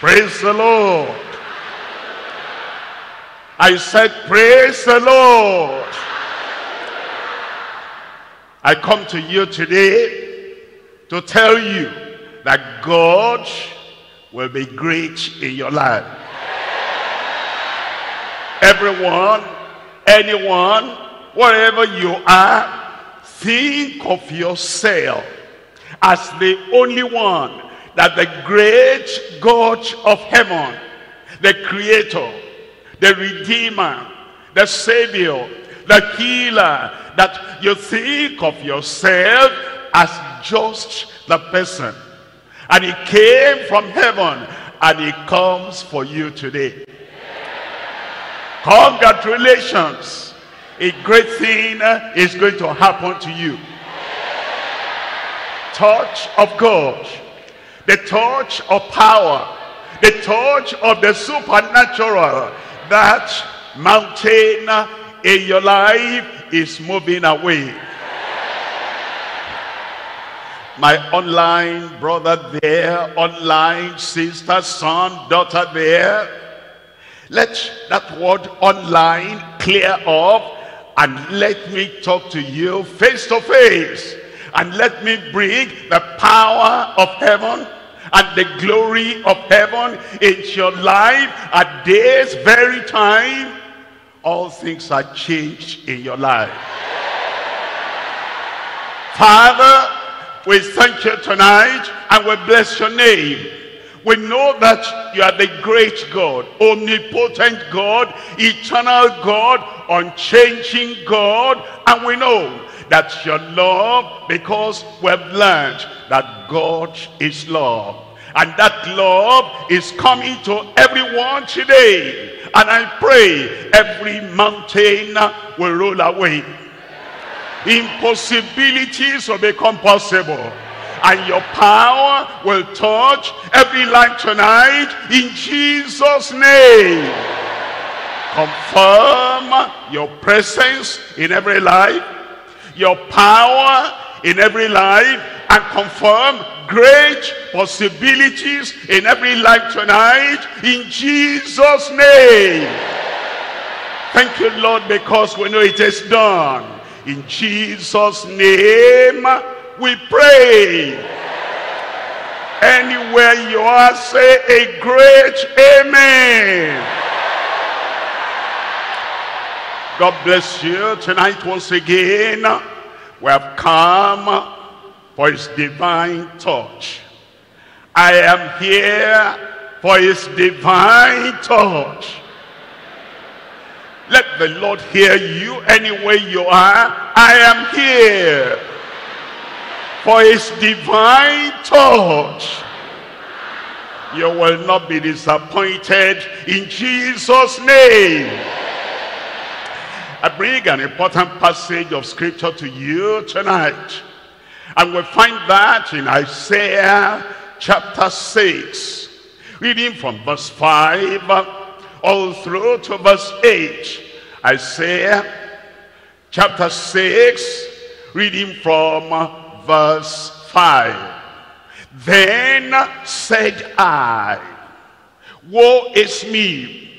Praise the Lord. I said, praise the Lord. I come to you today to tell you that God will be great in your life. Everyone, anyone, wherever you are, think of yourself as the only one that the great God of heaven, the creator, the redeemer, the savior, the healer, that you think of yourself as just the person. And he came from heaven and he comes for you today. Congratulations. A great thing is going to happen to you. Touch of God. The touch of power. The touch of the supernatural. That mountain in your life is moving away. My online brother there, online sister, son, daughter there. Let that word online clear up and let me talk to you face to face. And let me bring the power of heaven and the glory of heaven in your life at this very time all things are changed in your life. Father, we thank you tonight and we bless your name. We know that you are the great God, omnipotent God, eternal God, unchanging God. And we know that your love, because we've learned that God is love. And that love is coming to everyone today. And I pray every mountain will roll away. Impossibilities will become possible. And your power will touch every life tonight in Jesus' name. Confirm your presence in every life, your power in every life, and confirm great possibilities in every life tonight in Jesus name. Thank you Lord because we know it is done. In Jesus name we pray. Anywhere you are say a great amen God bless you tonight once again we have come for his divine touch. I am here for his divine touch. Let the Lord hear you anywhere you are. I am here for his divine touch. You will not be disappointed in Jesus' name. I bring an important passage of scripture to you tonight. And we find that in Isaiah chapter 6. Reading from verse 5 all through to verse 8. Isaiah chapter 6 reading from verse 5. Then said I, Woe is me,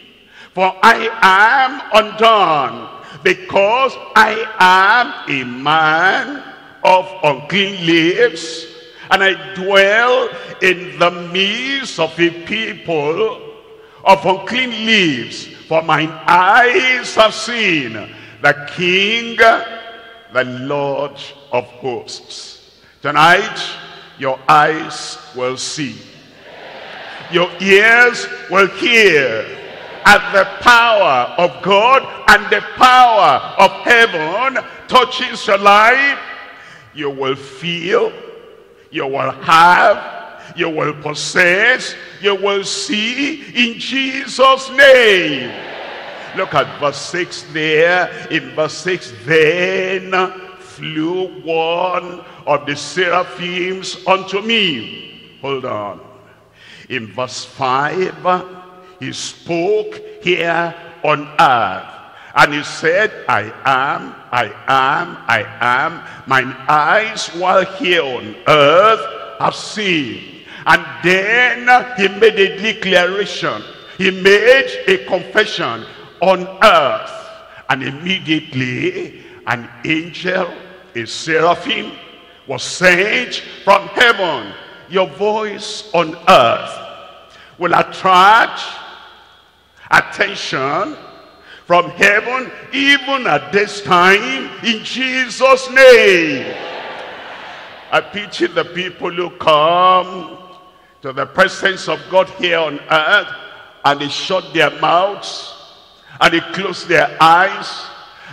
for I am undone, because I am a man of unclean lips, and I dwell in the midst of a people of unclean lips. For mine eyes have seen the King, the Lord of hosts. Tonight, your eyes will see. Your ears will hear. And the power of God and the power of heaven touches your life you will feel, you will have, you will possess, you will see in Jesus' name. Look at verse 6 there. In verse 6, then flew one of the seraphims unto me. Hold on. In verse 5, he spoke here on earth. And he said, I am, I am, I am. Mine eyes while here on earth have seen. And then he made a declaration. He made a confession on earth. And immediately an angel, a seraphim, was sent from heaven. Your voice on earth will attract attention from heaven even at this time in Jesus name. I pity the people who come to the presence of God here on earth and they shut their mouths and they close their eyes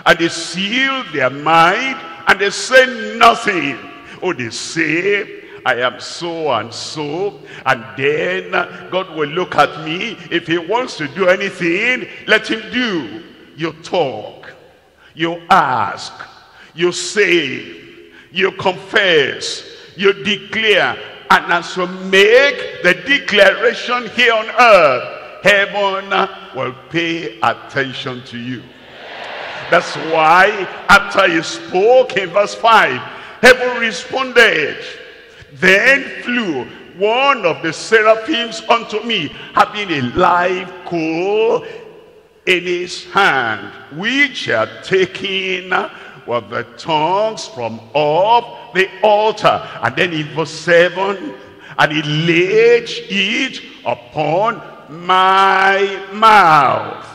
and they seal their mind and they say nothing. Oh they say I am so and so. And then God will look at me. If he wants to do anything, let him do. You talk. You ask. You say. You confess. You declare. And as you make the declaration here on earth, heaven will pay attention to you. That's why after he spoke in verse 5, heaven responded then flew one of the seraphims unto me, having a live coal in his hand, which he had taken were the tongues from off the altar. And then in verse 7, and he laid it upon my mouth.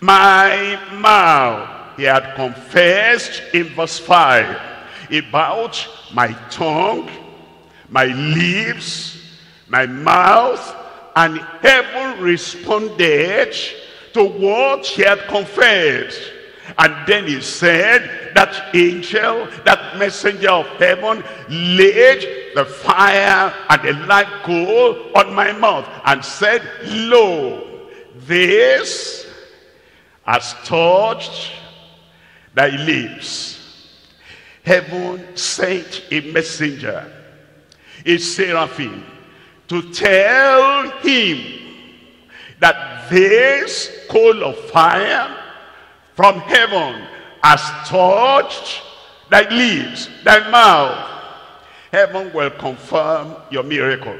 My mouth. He had confessed in verse 5 about my tongue, my lips, my mouth, and heaven responded to what he had confessed. And then he said, that angel, that messenger of heaven, laid the fire and the light coal on my mouth and said, Lo, this has touched thy lips heaven sent a messenger, a seraphim, to tell him that this coal of fire from heaven has touched thy lips, thy mouth. Heaven will confirm your miracle.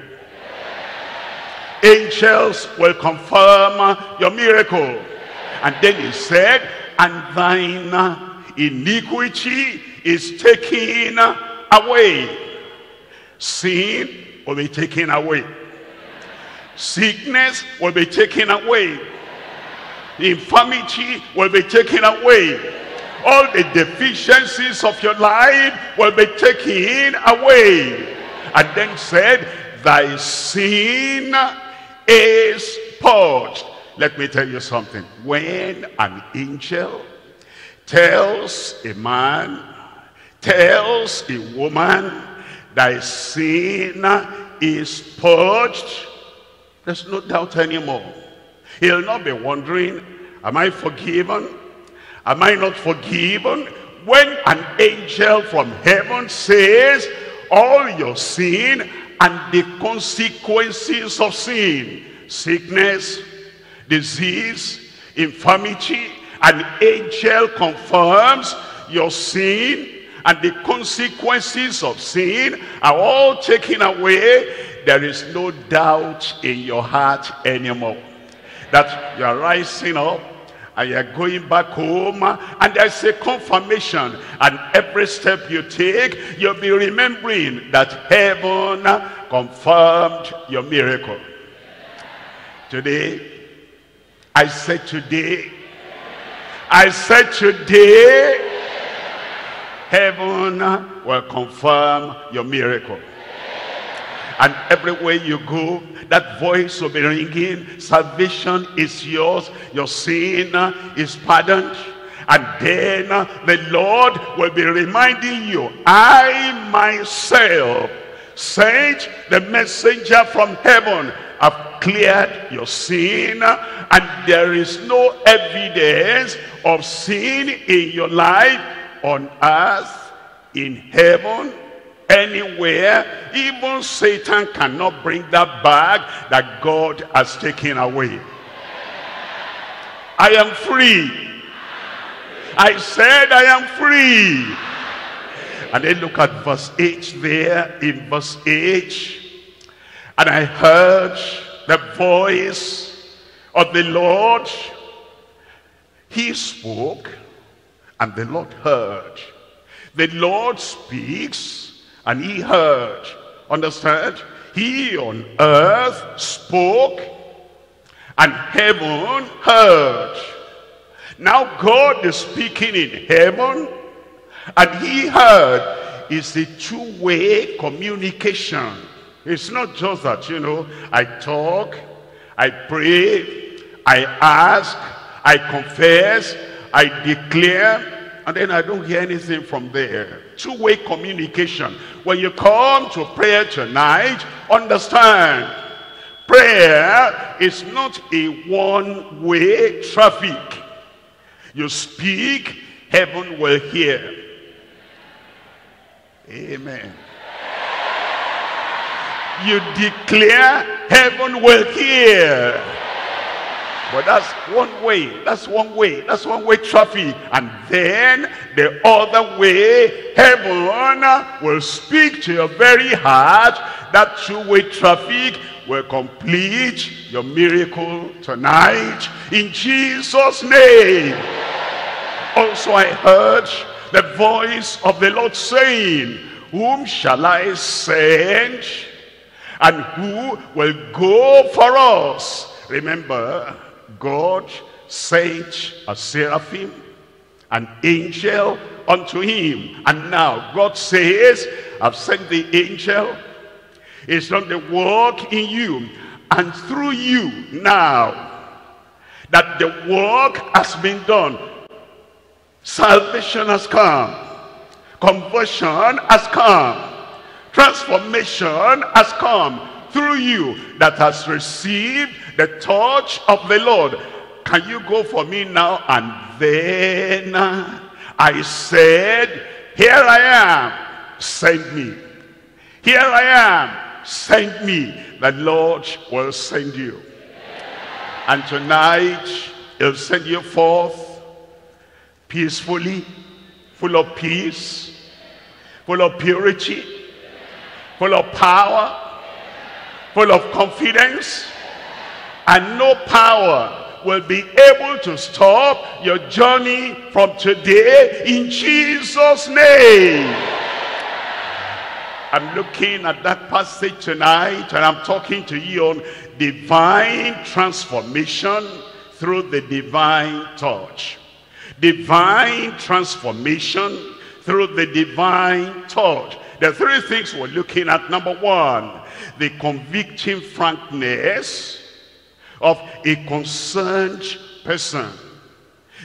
Angels will confirm your miracle. And then he said, and thine iniquity is taken away. Sin will be taken away. Sickness will be taken away. Infirmity will be taken away. All the deficiencies of your life will be taken away. And then said, thy sin is purged. Let me tell you something. When an angel tells a man tells a woman that sin is purged, there's no doubt anymore. He'll not be wondering, am I forgiven? Am I not forgiven? When an angel from heaven says, all your sin and the consequences of sin, sickness, disease, infirmity, an angel confirms your sin and the consequences of sin are all taken away, there is no doubt in your heart anymore. That you are rising up and you're going back home. And there's a confirmation. And every step you take you'll be remembering that heaven confirmed your miracle. Today I said today I said today heaven will confirm your miracle. And everywhere you go, that voice will be ringing. Salvation is yours. Your sin is pardoned. And then the Lord will be reminding you, I myself sent the messenger from heaven. I've cleared your sin and there is no evidence of sin in your life on earth, in heaven, anywhere. Even Satan cannot bring that back that God has taken away. I am free. I said I am free. And then look at verse 8 there. In verse 8, And I heard the voice of the Lord. He spoke and the Lord heard. The Lord speaks and he heard. Understand? He on earth spoke and heaven heard. Now God is speaking in heaven and he heard. It's a two-way communication. It's not just that, you know, I talk, I pray, I ask, I confess, I declare, and then I don't hear anything from there. Two-way communication. When you come to prayer tonight, understand, prayer is not a one-way traffic. You speak, heaven will hear. Amen. You declare, heaven will hear. But that's one way. That's one way. That's one way traffic. And then the other way, heaven will speak to your very heart. That two-way traffic will complete your miracle tonight. In Jesus' name. Also I heard the voice of the Lord saying, Whom shall I send? And who will go for us? Remember, God sent a seraphim, an angel unto him. And now God says, I've sent the angel. It's done the work in you and through you now that the work has been done. Salvation has come. Conversion has come. Transformation has come through you that has received the touch of the Lord. Can you go for me now? And then uh, I said, here I am, send me. Here I am, send me. The Lord will send you. And tonight, he'll send you forth peacefully, full of peace, full of purity, full of power, full of confidence, and no power will be able to stop your journey from today in Jesus' name. I'm looking at that passage tonight and I'm talking to you on divine transformation through the divine touch. Divine transformation through the divine touch. the three things we're looking at. Number one, the convicting frankness of a concerned person.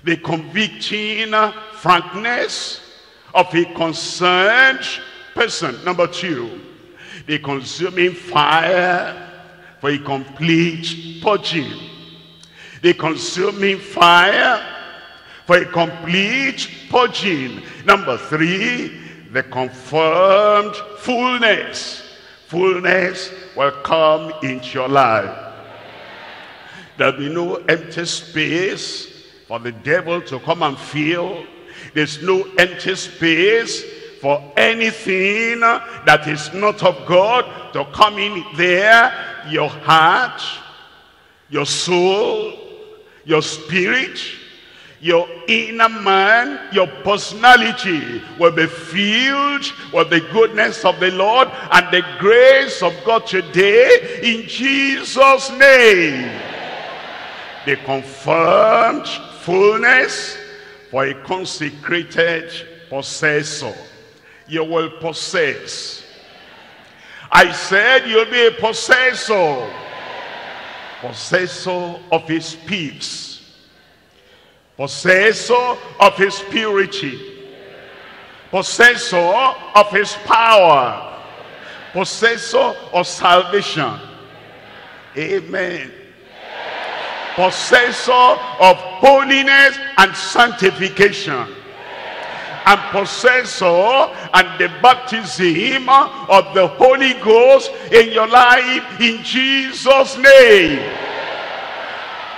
The convicting frankness of a concerned person. Number two, the consuming fire for a complete purging. The consuming fire for a complete purging. Number three, the confirmed fullness fullness will come into your life. There'll be no empty space for the devil to come and fill. There's no empty space for anything that is not of God to come in there. Your heart, your soul, your spirit, your inner man, your personality will be filled with the goodness of the Lord and the grace of God today in Jesus' name. The confirmed fullness for a consecrated possessor. You will possess. I said you'll be a possessor. Possessor of his peace possessor of his purity, possessor of his power, possessor of salvation. Amen. Possessor of holiness and sanctification. And possessor and the baptism of the Holy Ghost in your life in Jesus' name.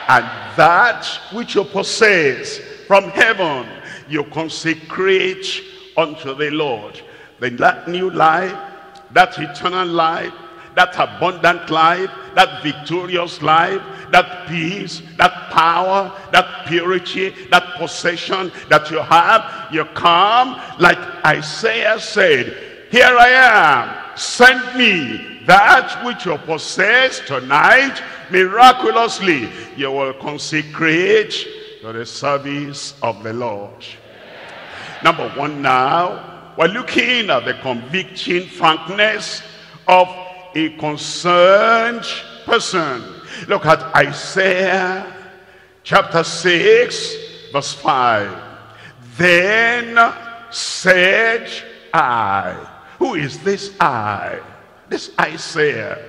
And that which you possess from heaven, you consecrate unto the Lord. Then that new life, that eternal life, that abundant life, that victorious life, that peace, that power, that purity, that possession that you have, you come like Isaiah said, here I am, send me that which you possess tonight, miraculously, you will consecrate to the service of the Lord. Number one now, we're looking at the convicting frankness of a concerned person. Look at Isaiah chapter 6 verse 5. Then said I. Who is this I? This Isaiah.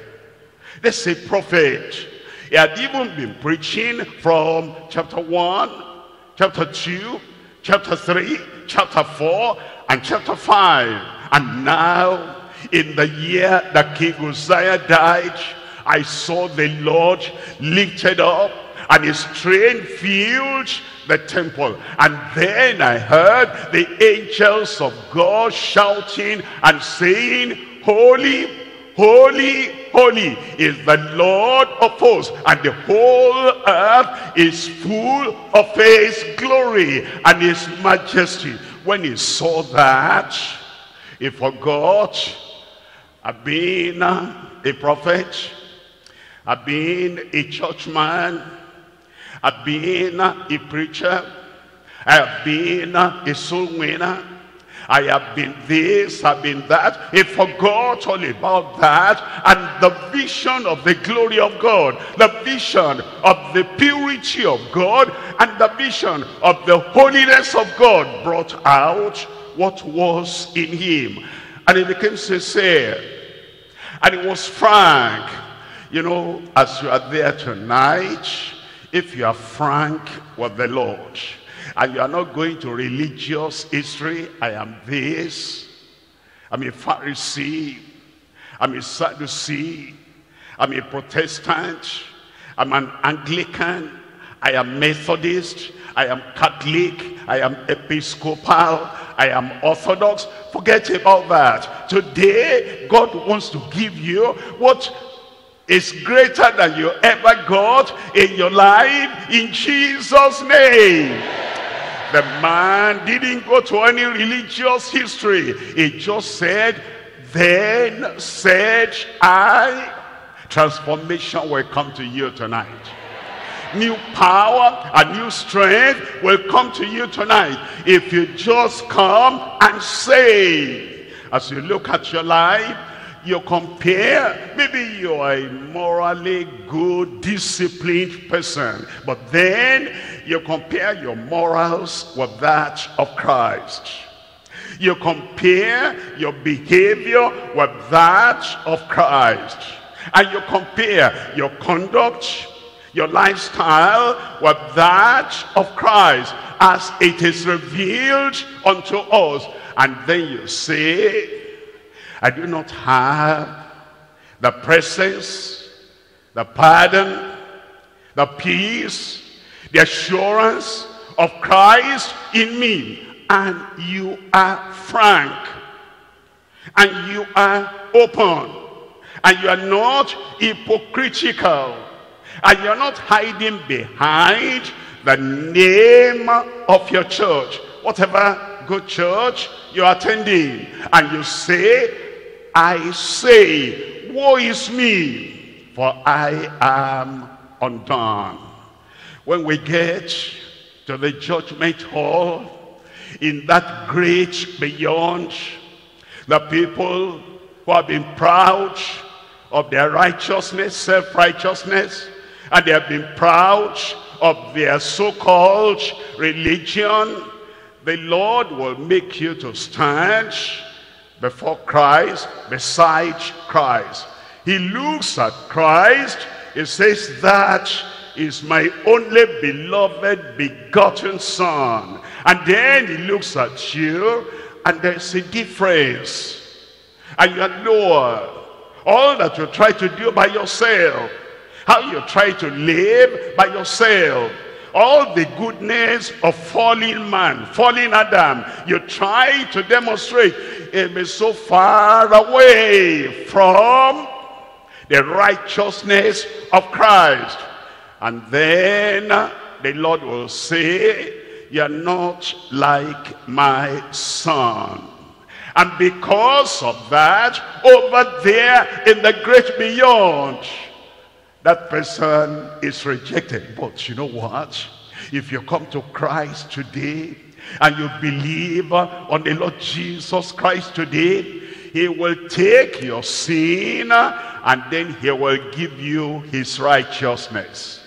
This is a prophet. He had even been preaching from chapter 1, chapter 2, chapter 3, chapter 4, and chapter 5. And now in the year that King Uzziah died, I saw the Lord lifted up and his train filled the temple. And then I heard the angels of God shouting and saying, Holy, holy, holy is the Lord of hosts. And the whole earth is full of his glory and his majesty. When he saw that, he forgot I've been a prophet. I've been a churchman. I've been a preacher. I have been a soul winner. I have been this, I've been that. He forgot all about that. And the vision of the glory of God, the vision of the purity of God, and the vision of the holiness of God brought out what was in him. And he became sincere. And it was frank. You know, as you are there tonight, if you are frank with the Lord, and you are not going to religious history, I am this, I'm a Pharisee, I'm a Sadducee, I'm a Protestant, I'm an Anglican, I am Methodist, I am Catholic, I am Episcopal, I am Orthodox. Forget about that. Today, God wants to give you what is greater than you ever got in your life in Jesus' name. The man didn't go to any religious history. He just said, then said I, transformation will come to you tonight new power and new strength will come to you tonight if you just come and say as you look at your life you compare maybe you are a morally good disciplined person but then you compare your morals with that of christ you compare your behavior with that of christ and you compare your conduct your lifestyle with that of Christ as it is revealed unto us. And then you say, I do not have the presence, the pardon, the peace, the assurance of Christ in me. And you are frank. And you are open. And you are not hypocritical and you're not hiding behind the name of your church. Whatever good church you're attending. And you say, I say, woe is me, for I am undone. When we get to the judgment hall, in that great beyond, the people who have been proud of their righteousness, self-righteousness, and they have been proud of their so-called religion, the Lord will make you to stand before Christ, beside Christ. He looks at Christ, he says, that is my only beloved begotten son. And then he looks at you, and there's a difference. And you are lower. All that you try to do by yourself, how you try to live by yourself. All the goodness of fallen man, fallen Adam, you try to demonstrate. It is so far away from the righteousness of Christ. And then the Lord will say, you're not like my son. And because of that, over there in the great beyond, that person is rejected. But you know what? If you come to Christ today and you believe on the Lord Jesus Christ today, he will take your sin and then he will give you his righteousness.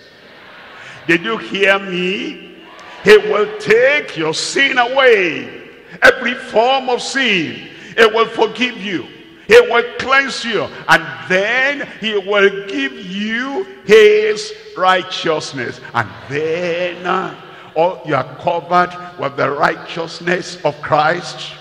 Did you hear me? He will take your sin away. Every form of sin. He will forgive you. He will cleanse you. And then he will give you his righteousness. And then uh, all you are covered with the righteousness of Christ.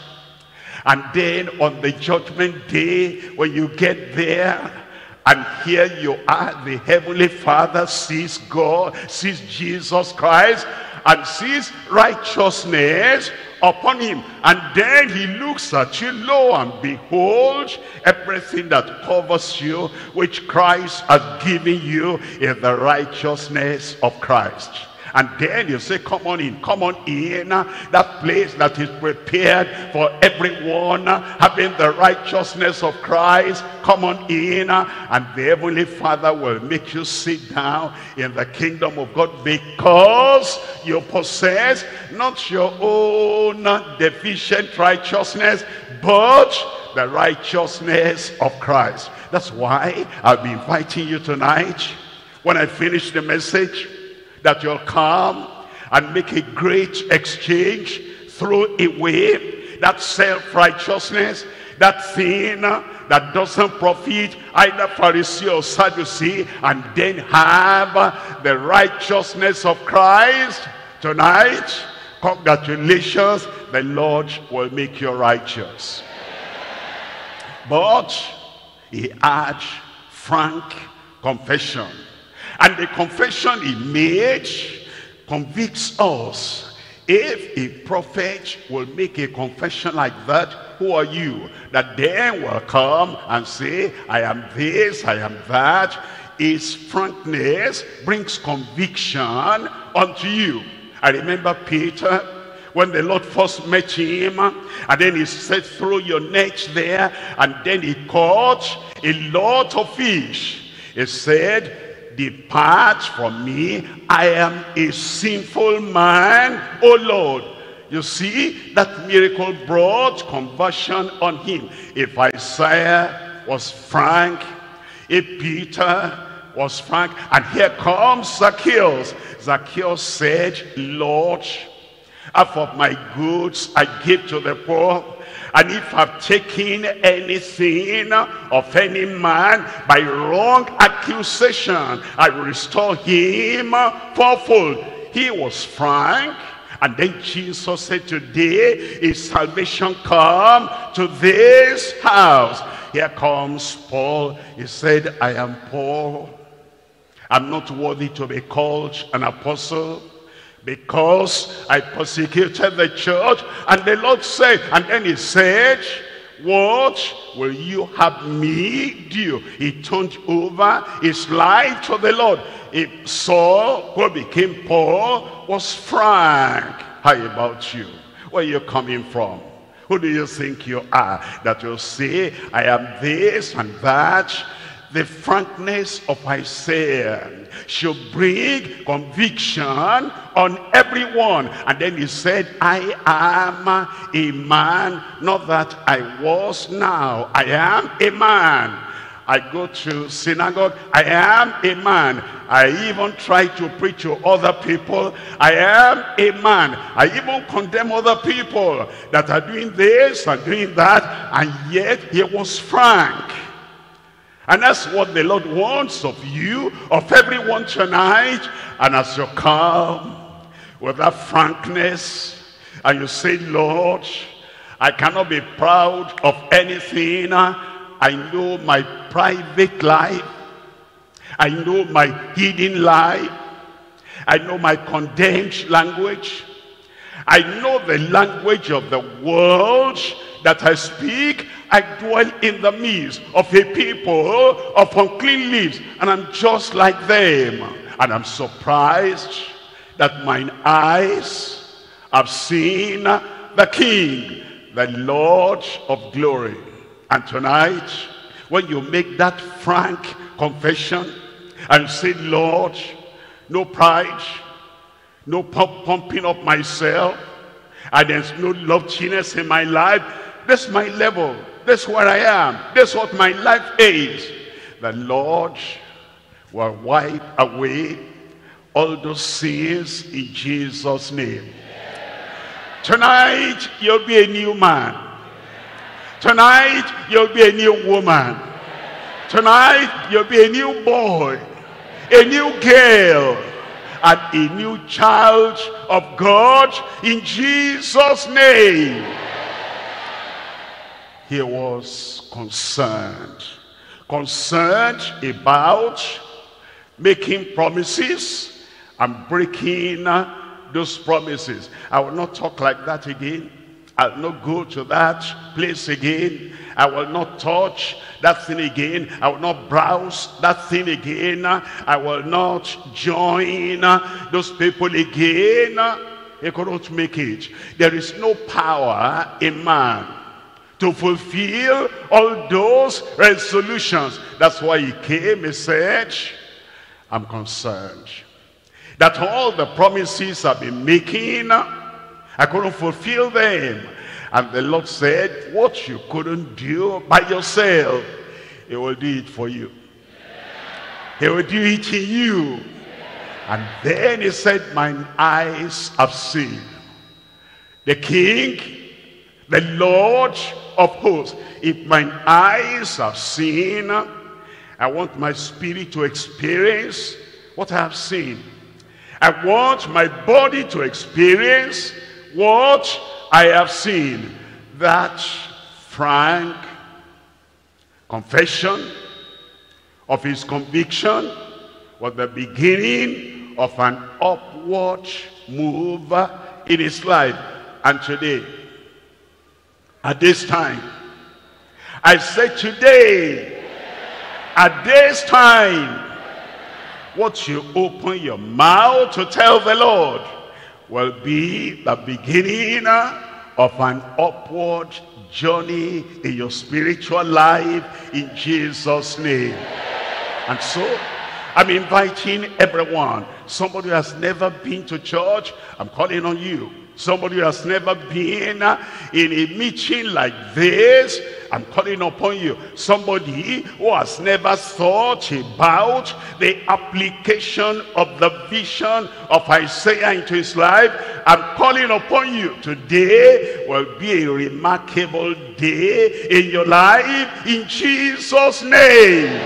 And then on the judgment day, when you get there, and here you are, the Heavenly Father sees God, sees Jesus Christ, and sees righteousness upon him. And then he looks at you, lo and behold, everything that covers you, which Christ has given you, is the righteousness of Christ. And then you say, come on in, come on in. That place that is prepared for everyone having the righteousness of Christ. Come on in. And the Heavenly Father will make you sit down in the kingdom of God because you possess not your own deficient righteousness, but the righteousness of Christ. That's why I'll be inviting you tonight when I finish the message that you'll come and make a great exchange, throw away that self-righteousness, that thing that doesn't profit either Pharisee or Sadducee, and then have the righteousness of Christ tonight. Congratulations, the Lord will make you righteous. But he had frank confession. And the confession he made convicts us. If a prophet will make a confession like that, who are you? That then will come and say, I am this, I am that. His frankness brings conviction unto you. I remember Peter, when the Lord first met him, and then he said, throw your net there, and then he caught a lot of fish. He said, Depart from me, I am a sinful man, O Lord. You see, that miracle brought conversion on him. If Isaiah was frank, if Peter was frank, and here comes Zacchaeus. Zacchaeus said, Lord, half of my goods I give to the poor. And if I've taken anything of any man by wrong accusation, I restore him fourfold. He was frank. And then Jesus said, today is salvation come to this house. Here comes Paul. He said, I am Paul. I'm not worthy to be called an apostle because I persecuted the church. And the Lord said, and then he said, what will you have me do? He turned over his life to the Lord. If Saul, who became Paul, was frank. How about you? Where are you coming from? Who do you think you are? That you say, I am this and that the frankness of Isaiah should bring conviction on everyone. And then he said, I am a man, not that I was now. I am a man. I go to synagogue. I am a man. I even try to preach to other people. I am a man. I even condemn other people that are doing this and doing that. And yet he was frank. And that's what the Lord wants of you, of everyone tonight. And as you come with that frankness, and you say, Lord, I cannot be proud of anything. I know my private life. I know my hidden life. I know my condemned language. I know the language of the world that I speak I dwell in the midst of a people of unclean lips, and I'm just like them. And I'm surprised that mine eyes have seen the King, the Lord of glory. And tonight, when you make that frank confession and say, Lord, no pride, no pump pumping up myself, and there's no loftiness in my life. that's my level. This is where I am. This is what my life is. The Lord will wipe away all those sins in Jesus' name. Tonight, you'll be a new man. Tonight, you'll be a new woman. Tonight, you'll be a new boy, a new girl, and a new child of God in Jesus' name. He was concerned, concerned about making promises and breaking those promises. I will not talk like that again. I'll not go to that place again. I will not touch that thing again. I will not browse that thing again. I will not join those people again. He couldn't make it. There is no power in man to fulfill all those resolutions. That's why he came, he said, I'm concerned that all the promises I've been making I couldn't fulfill them. And the Lord said, what you couldn't do by yourself, he will do it for you. He will do it in you. And then he said, mine eyes have seen. The King, the Lord of hosts. If mine eyes have seen, I want my spirit to experience what I have seen. I want my body to experience what I have seen, that frank confession of his conviction was the beginning of an upward move in his life. And today, at this time, I say today, at this time, what you open your mouth to tell the Lord will be the beginning of an upward journey in your spiritual life in Jesus name. And so I'm inviting everyone. Somebody who has never been to church I'm calling on you somebody who has never been in a meeting like this I'm calling upon you. Somebody who has never thought about the application of the vision of Isaiah into his life. I'm calling upon you. Today will be a remarkable day in your life in Jesus' name.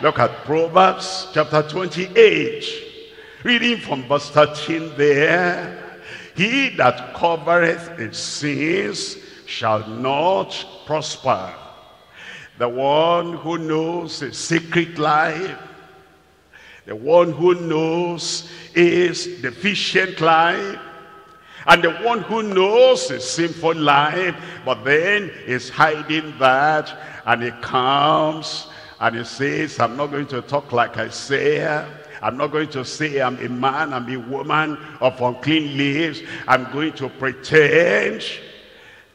Look at Proverbs chapter 28. Reading from verse 13 there. He that covereth his sins shall not prosper. The one who knows a secret life, the one who knows is deficient life, and the one who knows a sinful life, but then is hiding that, and he comes and he says, I'm not going to talk like Isaiah. I'm not going to say I'm a man, I'm a woman of unclean lips. I'm going to pretend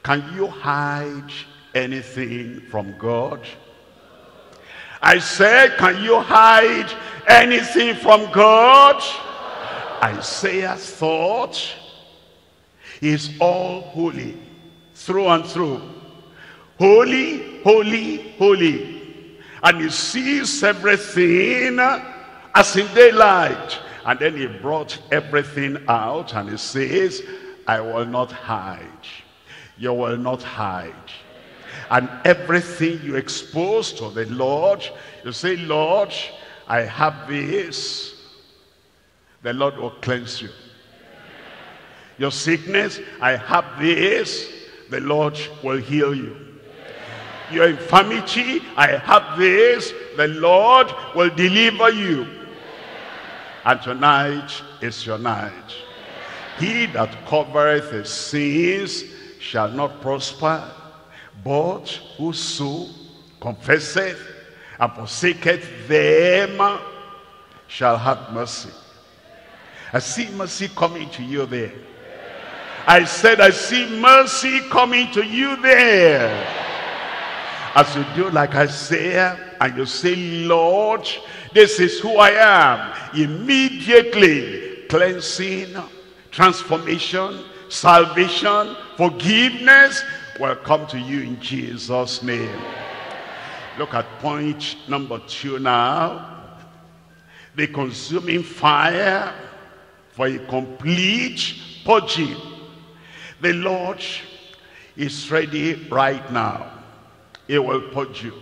can you hide anything from God? I said, can you hide anything from God? Isaiah thought is all holy, through and through. Holy, holy, holy. And he sees everything as in daylight. And then he brought everything out and he says, I will not hide you will not hide. And everything you expose to the Lord, you say, Lord, I have this. The Lord will cleanse you. Your sickness, I have this. The Lord will heal you. Your infirmity, I have this. The Lord will deliver you. And tonight is your night. He that covereth his sins shall not prosper. But whoso confesseth and forsaketh them shall have mercy. I see mercy coming to you there. I said, I see mercy coming to you there. As you do like Isaiah, and you say, Lord, this is who I am. Immediately, cleansing, transformation, salvation, forgiveness will come to you in Jesus' name. Look at point number two now. The consuming fire for a complete purging. The Lord is ready right now. He will purge you.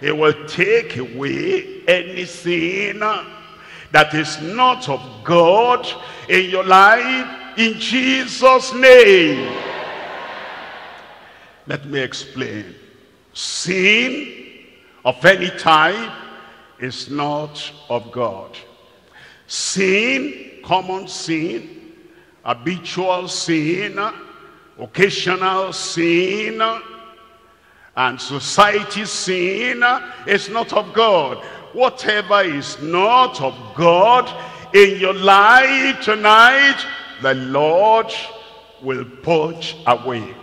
He will take away anything that is not of God in your life in Jesus' name. Let me explain. Sin of any type is not of God. Sin, common sin, habitual sin, occasional sin, and society sin uh, is not of God. Whatever is not of God in your life tonight, the Lord will purge away.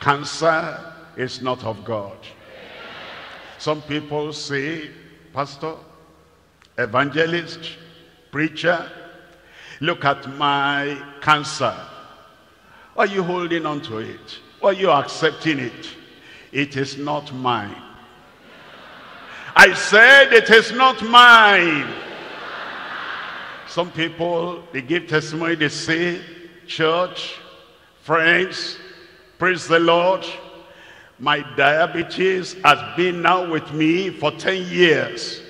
Cancer is not of God. Some people say, Pastor, evangelist, preacher, look at my cancer. Are you holding on to it? Or are you accepting it? It is not mine. I said it is not mine. Some people, they give testimony, they say, church, friends, praise the Lord. My diabetes has been now with me for 10 years.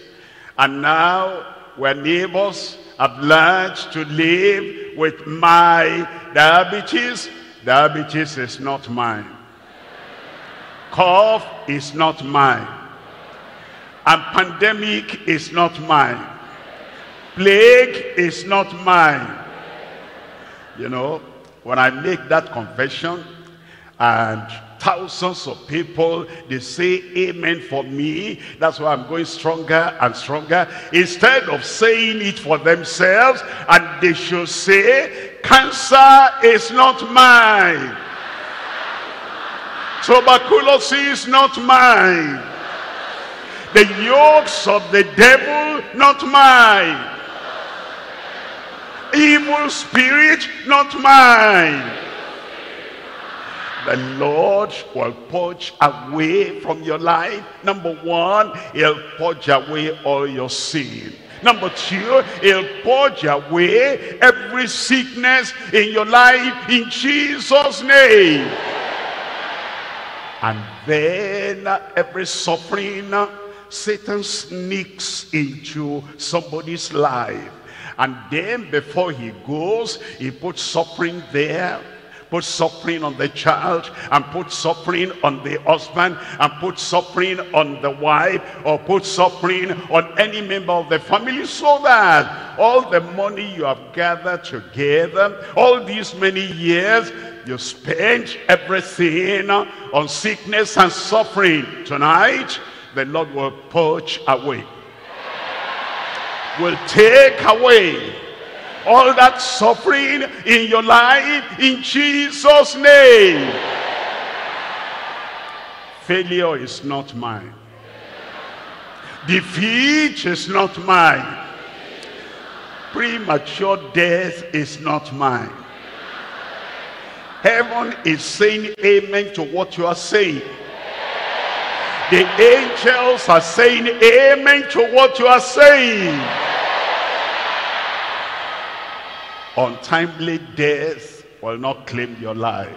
And now we're neighbors. I've learned to live with my diabetes. Diabetes is not mine. Cough is not mine. And pandemic is not mine. Plague is not mine. You know, when I make that confession and thousands of people they say amen for me that's why i'm going stronger and stronger instead of saying it for themselves and they should say cancer is not mine tuberculosis is not mine the yokes of the devil not mine evil spirit not mine the Lord will purge away from your life. Number one, he'll purge away all your sin. Number two, he'll purge away every sickness in your life in Jesus' name. And then every suffering, Satan sneaks into somebody's life. And then before he goes, he puts suffering there put suffering on the child and put suffering on the husband and put suffering on the wife or put suffering on any member of the family so that all the money you have gathered together all these many years you spent everything on sickness and suffering. Tonight the Lord will purge away. Will take away all that suffering in your life in Jesus name. Failure is not mine. Defeat is not mine. Premature death is not mine. Heaven is saying amen to what you are saying. The angels are saying amen to what you are saying untimely death will not claim your life.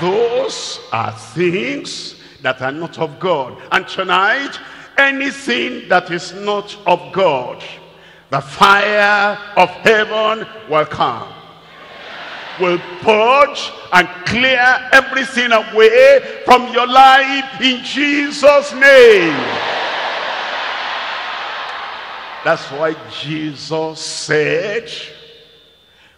Those are things that are not of God. And tonight, anything that is not of God, the fire of heaven will come. Will purge and clear everything away from your life in Jesus' name. That's why Jesus said,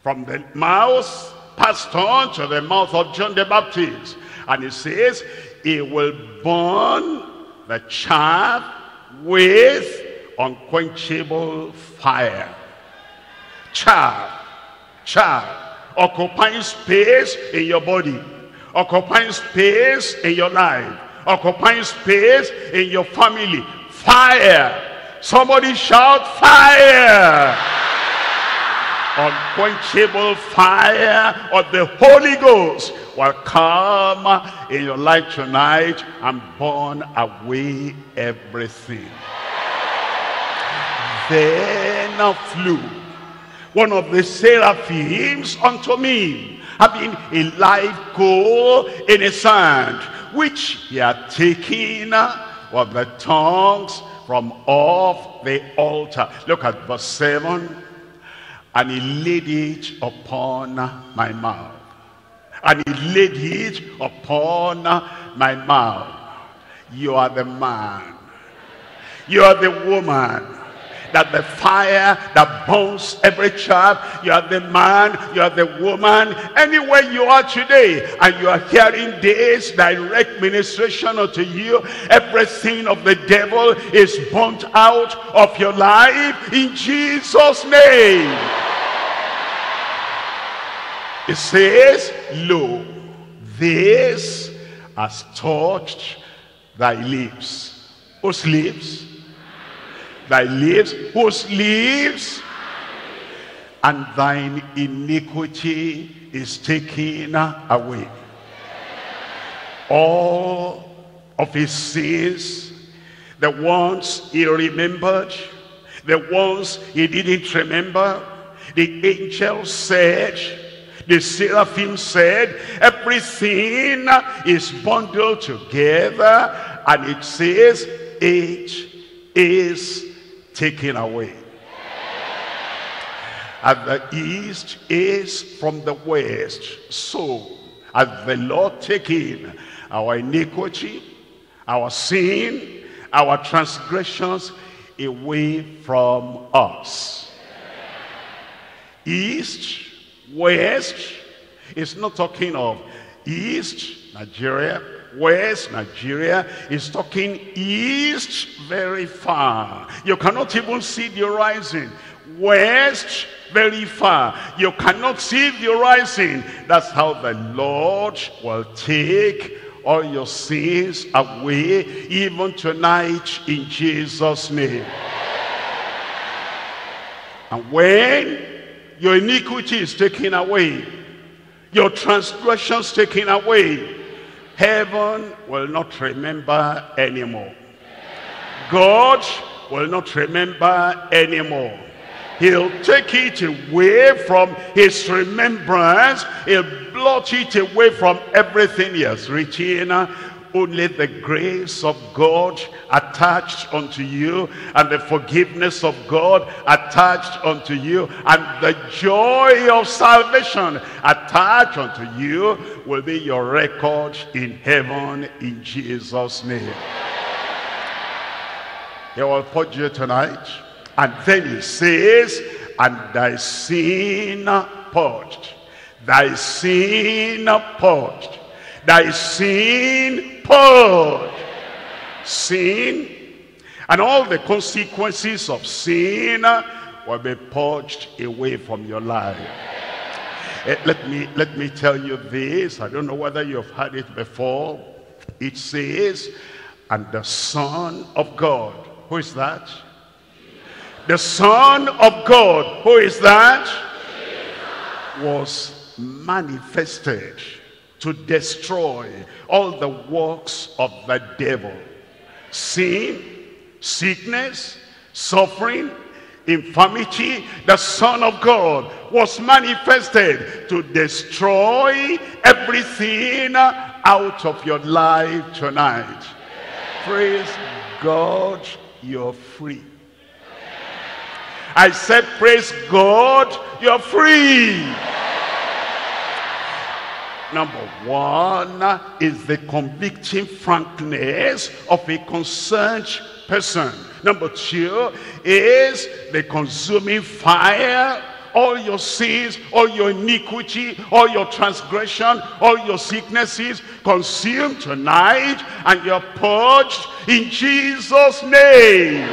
from the mouth passed on to the mouth of John the Baptist. And he says, he will burn the chaff with unquenchable fire. Chaff, chaff, occupying space in your body, occupying space in your life, occupying space in your family. Fire. Somebody shout fire unquenchable fire of the Holy Ghost will come in your life tonight and burn away everything. Then flew one of the seraphims unto me, having a live coal in his hand, which he had taken of the tongues from off the altar. Look at verse 7 and he laid it upon my mouth. And he laid it upon my mouth. You are the man. You are the woman that the fire that burns every child, you are the man, you are the woman, anywhere you are today, and you are hearing this direct ministration unto you, everything of the devil is burnt out of your life in Jesus' name. It says, Lo, this has touched thy lips. Whose lips? Thy lips, whose lips, and thine iniquity is taken away. All of his sins, the ones he remembered, the ones he didn't remember, the angel said, the seraphim said, everything is bundled together, and it says, it is taken away. And the east is from the west. So, as the Lord taking our iniquity, our sin, our transgressions away from us. East, west, is not talking of east, Nigeria, West Nigeria is talking east very far. You cannot even see the horizon. West very far. You cannot see the horizon. That's how the Lord will take all your sins away even tonight in Jesus' name. And when your iniquity is taken away, your transgressions taken away, heaven will not remember anymore. God will not remember anymore. He'll take it away from his remembrance. He'll blot it away from everything he has written only the grace of God attached unto you and the forgiveness of God attached unto you and the joy of salvation attached unto you will be your record in heaven in Jesus name. He will put you tonight and then he says and thy sin purged thy sin purged thy sin purged. Sin and all the consequences of sin will be purged away from your life. Eh, let me let me tell you this. I don't know whether you've heard it before. It says, and the Son of God. Who is that? The Son of God. Who is that? Was manifested to destroy all the works of the devil. Sin, sickness, suffering, infirmity, the Son of God was manifested to destroy everything out of your life tonight. Praise God, you're free. I said, praise God, you're free. Number one is the convicting frankness of a concerned person. Number two is the consuming fire all your sins, all your iniquity, all your transgression, all your sicknesses consumed tonight and you're purged in Jesus' name.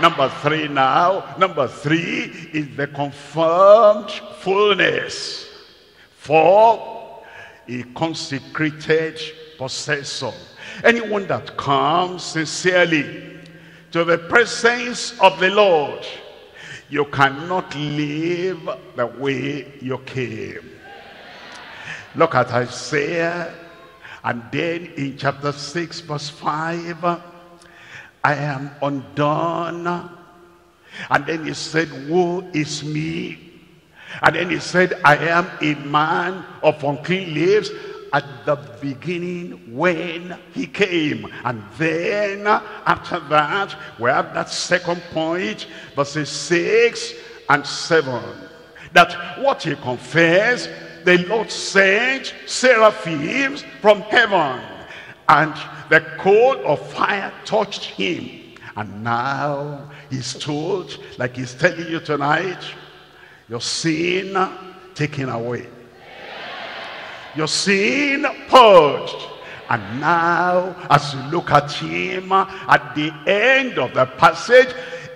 Number three now. Number three is the confirmed fullness. For a consecrated possessor. Anyone that comes sincerely to the presence of the Lord, you cannot live the way you came. Look at Isaiah, and then in chapter 6, verse 5, I am undone. And then he said, woe is me. And then he said, I am a man of unclean lips at the beginning when he came. And then after that, we have that second point, verses 6 and 7. That what he confessed, the Lord sent seraphims from heaven. And the coal of fire touched him. And now he's told, like he's telling you tonight, your sin taken away. Your sin purged. And now, as you look at him at the end of the passage,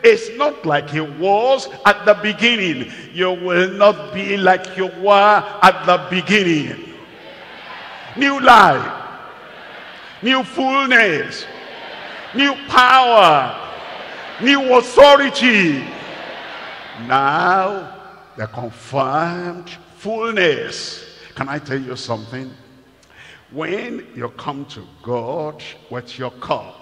it's not like he was at the beginning. You will not be like you were at the beginning. New life, new fullness, new power, new authority. Now, the confirmed fullness. Can I tell you something? When you come to God with your cup,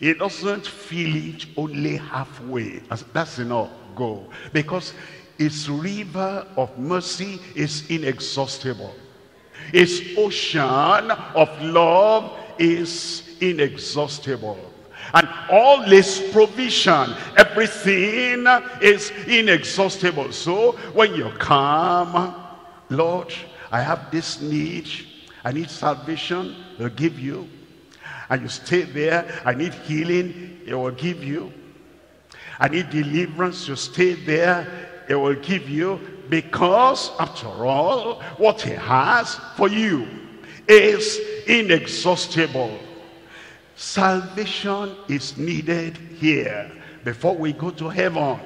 he doesn't fill it only halfway. That's enough. Go. Because his river of mercy is inexhaustible. His ocean of love is inexhaustible. And all his provision, everything is inexhaustible. So when you come, Lord, I have this need. I need salvation. He'll give you. And you stay there. I need healing. He will give you. I need deliverance. You stay there. He will give you. Because, after all, what he has for you is inexhaustible. Salvation is needed here before we go to heaven.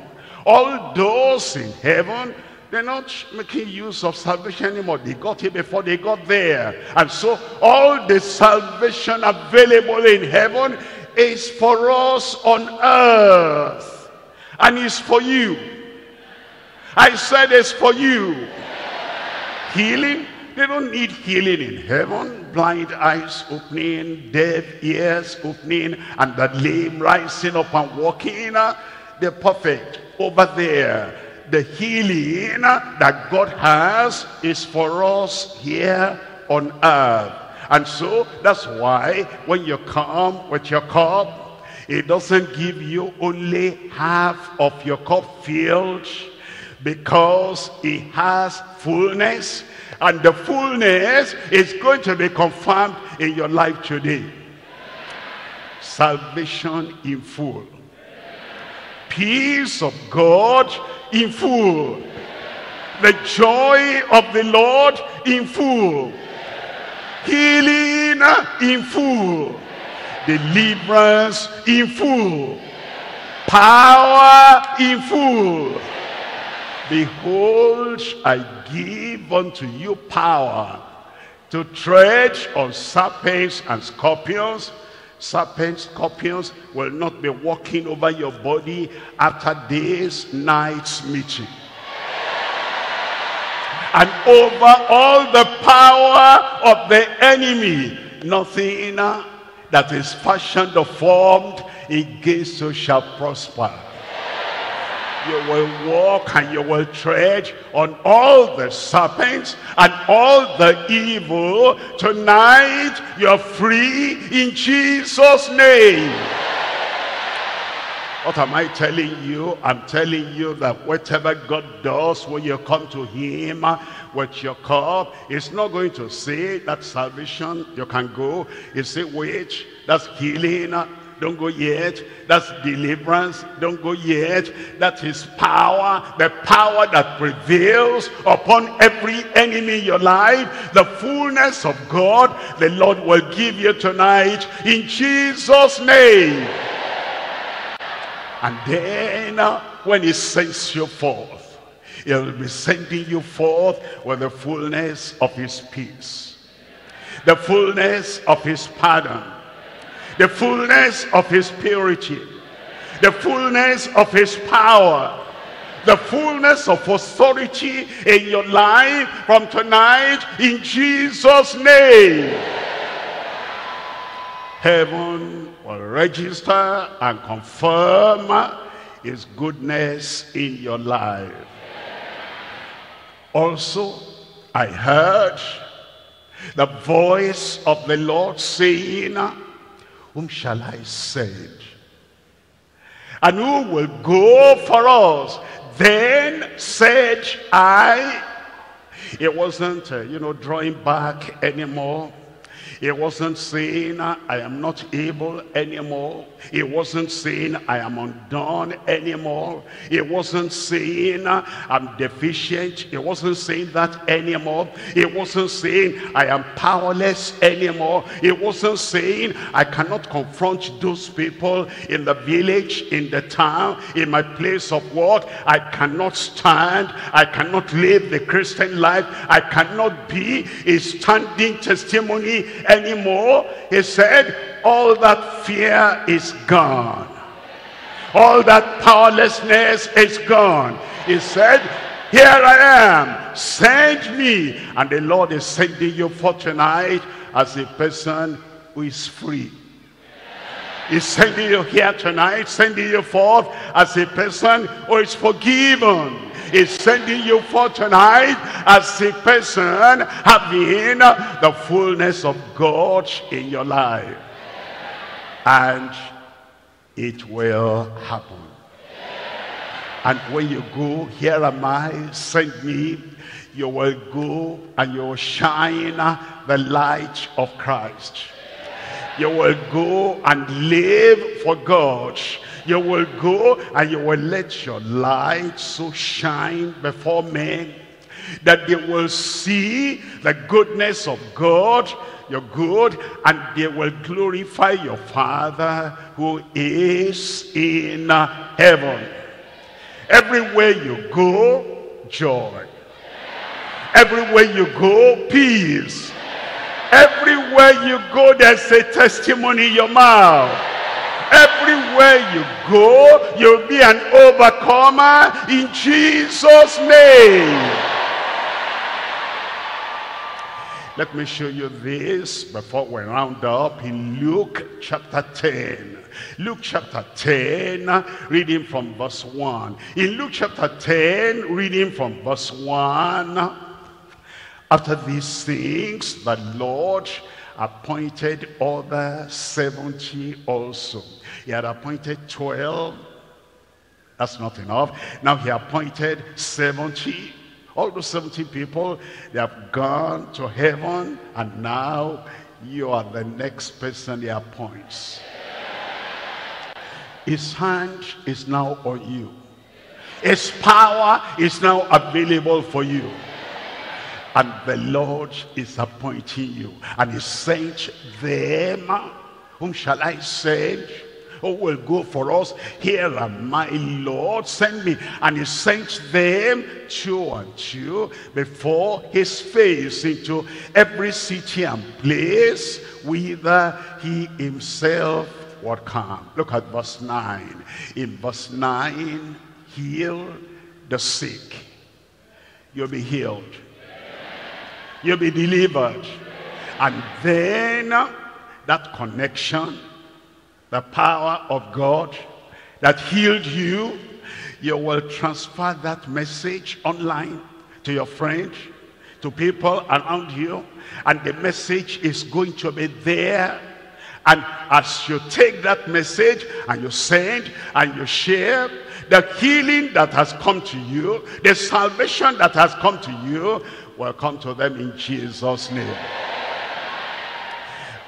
All those in heaven, they're not making use of salvation anymore. They got it before they got there. And so all the salvation available in heaven is for us on earth. And it's for you. I said it's for you. Healing, they don't need healing in heaven. Blind eyes opening, deaf ears opening, and the lame rising up and walking. They're perfect over there. The healing that God has is for us here on earth. And so that's why when you come with your cup, it doesn't give you only half of your cup filled because it has fullness and the fullness is going to be confirmed in your life today. Salvation in full. Peace of God in full. The joy of the Lord in full. Healing in full. Deliverance in full. Power in full. Behold, I give unto you power to tread on serpents and scorpions. Serpents, scorpions will not be walking over your body after this night's meeting. And over all the power of the enemy, nothing that is fashioned or formed against you shall prosper you will walk and you will tread on all the serpents and all the evil. Tonight, you're free in Jesus' name. What am I telling you? I'm telling you that whatever God does when you come to him with your cup, it's not going to say that salvation, you can go. It's say, wait, that's healing, don't go yet. That's deliverance, don't go yet. That is power, the power that prevails upon every enemy in your life. The fullness of God, the Lord will give you tonight in Jesus' name. And then uh, when he sends you forth, he'll be sending you forth with the fullness of his peace. The fullness of his pardon the fullness of his purity, the fullness of his power, the fullness of authority in your life from tonight in Jesus' name. Heaven will register and confirm his goodness in your life. Also, I heard the voice of the Lord saying, whom shall I send? And who will go for us? Then said I, it wasn't, uh, you know, drawing back anymore. It wasn't saying, I am not able anymore. He wasn't saying, I am undone anymore. He wasn't saying, I'm deficient. He wasn't saying that anymore. He wasn't saying, I am powerless anymore. He wasn't saying, I cannot confront those people in the village, in the town, in my place of work. I cannot stand. I cannot live the Christian life. I cannot be a standing testimony anymore. He said, all that fear is gone. All that powerlessness is gone. He said, here I am, send me. And the Lord is sending you for tonight as a person who is free. He's sending you here tonight, sending you forth as a person who is forgiven He's sending you for tonight as a person having the fullness of God in your life. And it will happen. And when you go, here am I, send me, you will go and you will shine the light of Christ. You will go and live for God you will go and you will let your light so shine before men that they will see the goodness of God, your good, and they will glorify your Father who is in heaven. Everywhere you go, joy. Everywhere you go, peace. Everywhere you go, there's a testimony in your mouth. Everywhere you go, you'll be an overcomer in Jesus' name. Let me show you this before we round up in Luke chapter 10. Luke chapter 10, reading from verse 1. In Luke chapter 10, reading from verse 1. After these things, the Lord appointed other 70 also. He had appointed 12. That's not enough. Now he appointed 70. All those 70 people, they have gone to heaven and now you are the next person he appoints. His hand is now on you. His power is now available for you. And the Lord is appointing you. And he sent them. Whom shall I send? Who will go for us? Here am I, Lord. Send me. And he sent them two and two before his face into every city and place whither he himself would come. Look at verse 9. In verse 9, heal the sick. You'll be healed you'll be delivered. And then that connection, the power of God that healed you, you will transfer that message online to your friend, to people around you, and the message is going to be there. And as you take that message and you send and you share, the healing that has come to you, the salvation that has come to you will come to them in Jesus' name.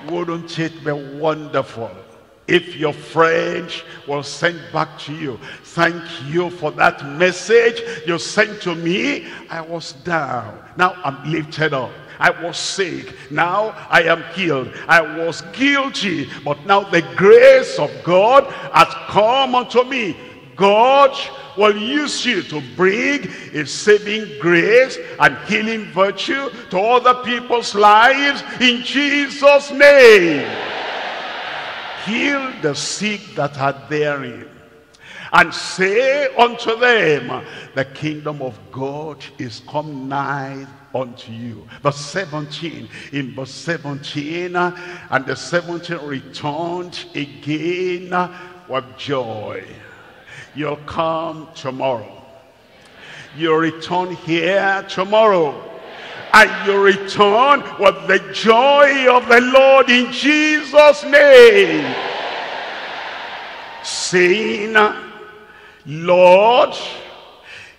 Wouldn't it be wonderful If your friend was sent back to you, thank you for that message you sent to me. I was down. Now I'm lifted up. I was sick. Now I am healed. I was guilty. But now the grace of God has come unto me. God will use you to bring a saving grace and healing virtue to other people's lives in Jesus' name. Heal the sick that are therein and say unto them, the kingdom of God is come nigh unto you. Verse 17, in verse 17, and the 17 returned again with joy. You'll come tomorrow. You'll return here tomorrow. And you return with the joy of the Lord in Jesus' name. Saying, Lord,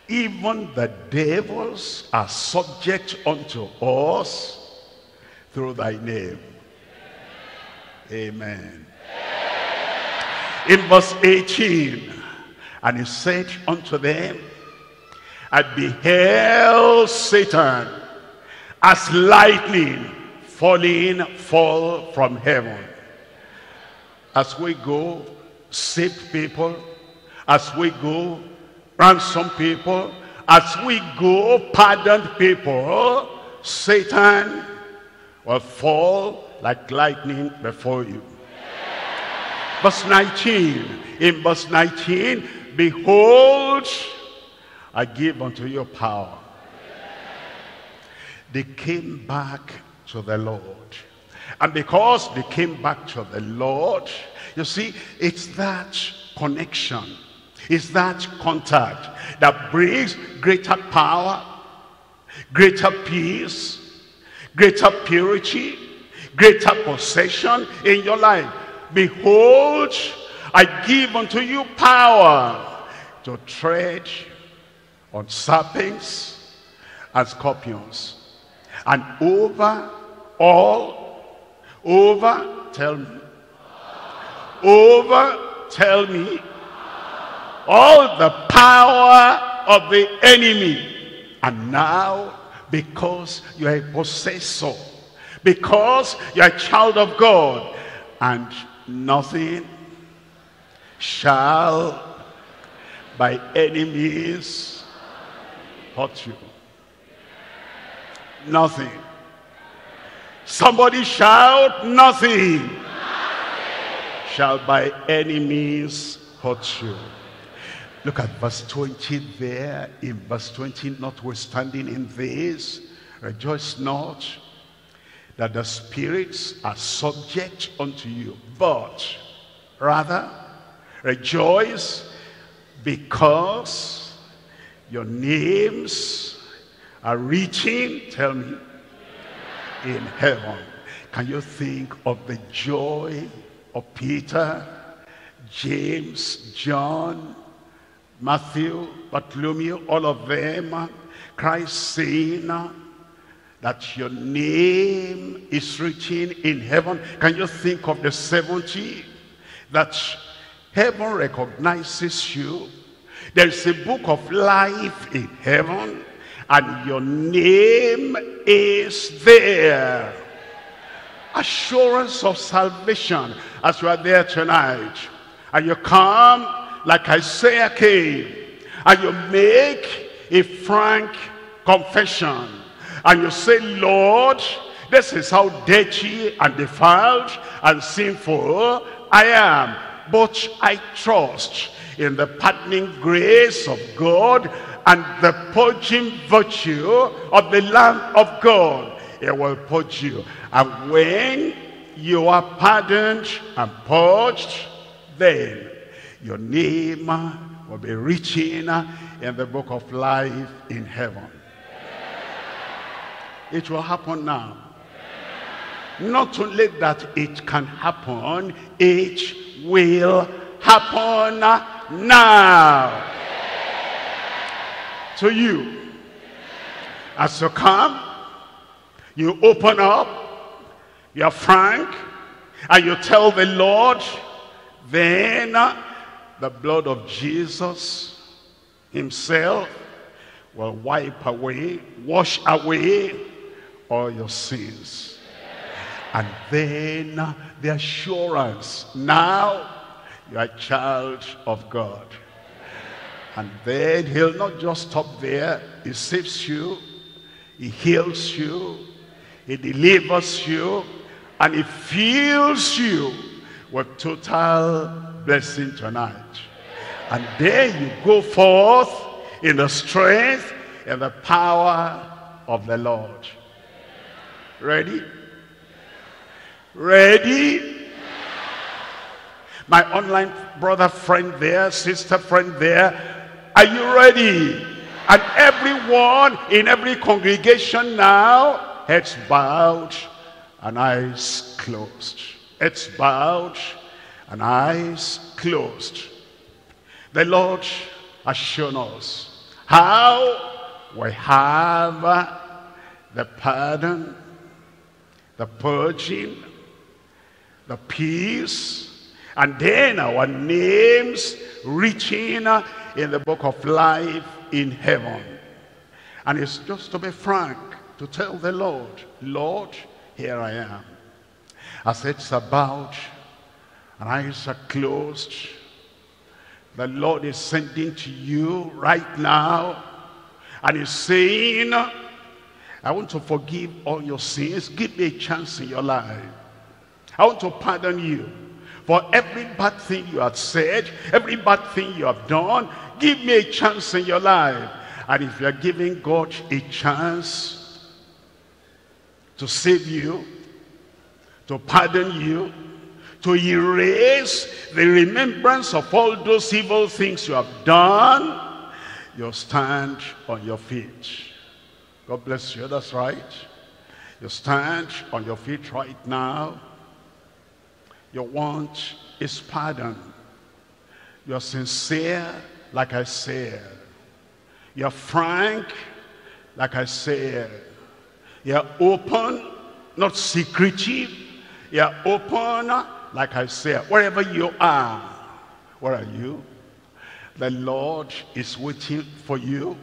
even the devils are subject unto us through thy name. Amen. In verse 18, and he said unto them, I beheld Satan as lightning falling fall from heaven. As we go, save people, as we go, ransom people, as we go, pardon people, Satan will fall like lightning before you. Verse 19, in verse 19, behold, I give unto you power. They came back to the Lord. And because they came back to the Lord, you see, it's that connection it's that contact that brings greater power, greater peace, greater purity, greater possession in your life. Behold, I give unto you power to tread on serpents and scorpions and over all, over, tell me, over, tell me, all the power of the enemy. And now, because you are a possessor, because you are a child of God, and nothing shall by any means hurt you. Nothing. Somebody shout, nothing, nothing. shall by any means hurt you. Look at verse 20 there. In verse 20, notwithstanding in this, rejoice not that the spirits are subject unto you, but rather rejoice because your names are written, tell me, in heaven. Can you think of the joy of Peter, James, John, Matthew, Bartholomew, all of them, Christ saying that your name is written in heaven. Can you think of the 70? That heaven recognizes you. There's a book of life in heaven and your name is there. Assurance of salvation as you are there tonight. And you come like Isaiah came, and you make a frank confession, and you say, Lord, this is how dirty and defiled and sinful I am. But I trust in the pardoning grace of God and the purging virtue of the Lamb of God. It will purge you. And when you are pardoned and purged, then your name will be written in the book of life in heaven. It will happen now. Not only that it can happen, it will happen now. To you. As you come, you open up, you're frank, and you tell the Lord, then the blood of Jesus himself will wipe away, wash away all your sins. And then the assurance, now you are a child of God. And then he'll not just stop there. He saves you. He heals you. He delivers you. And he fills you with total blessing tonight. And then you go forth in the strength and the power of the Lord. Ready? Ready? My online brother friend there, sister friend there, are you ready? And everyone in every congregation now, heads bowed and eyes closed. Heads bowed and eyes closed. The Lord has shown us how we have the pardon, the purging, the peace, and then our names reaching in the book of life in heaven. And it's just to be frank, to tell the Lord, Lord, here I am. As it's about, and eyes are closed, the Lord is sending to you right now, and He's saying, I want to forgive all your sins. Give me a chance in your life. I want to pardon you for every bad thing you have said, every bad thing you have done. Give me a chance in your life. And if you're giving God a chance to save you, to pardon you, to erase the remembrance of all those evil things you have done, you stand on your feet. God bless you, that's right. You stand on your feet right now. You want his pardon. You're sincere, like I said. You're frank, like I said. You're open, not secretive. You're open, like I said. Wherever you are, where are you? The Lord is waiting for you.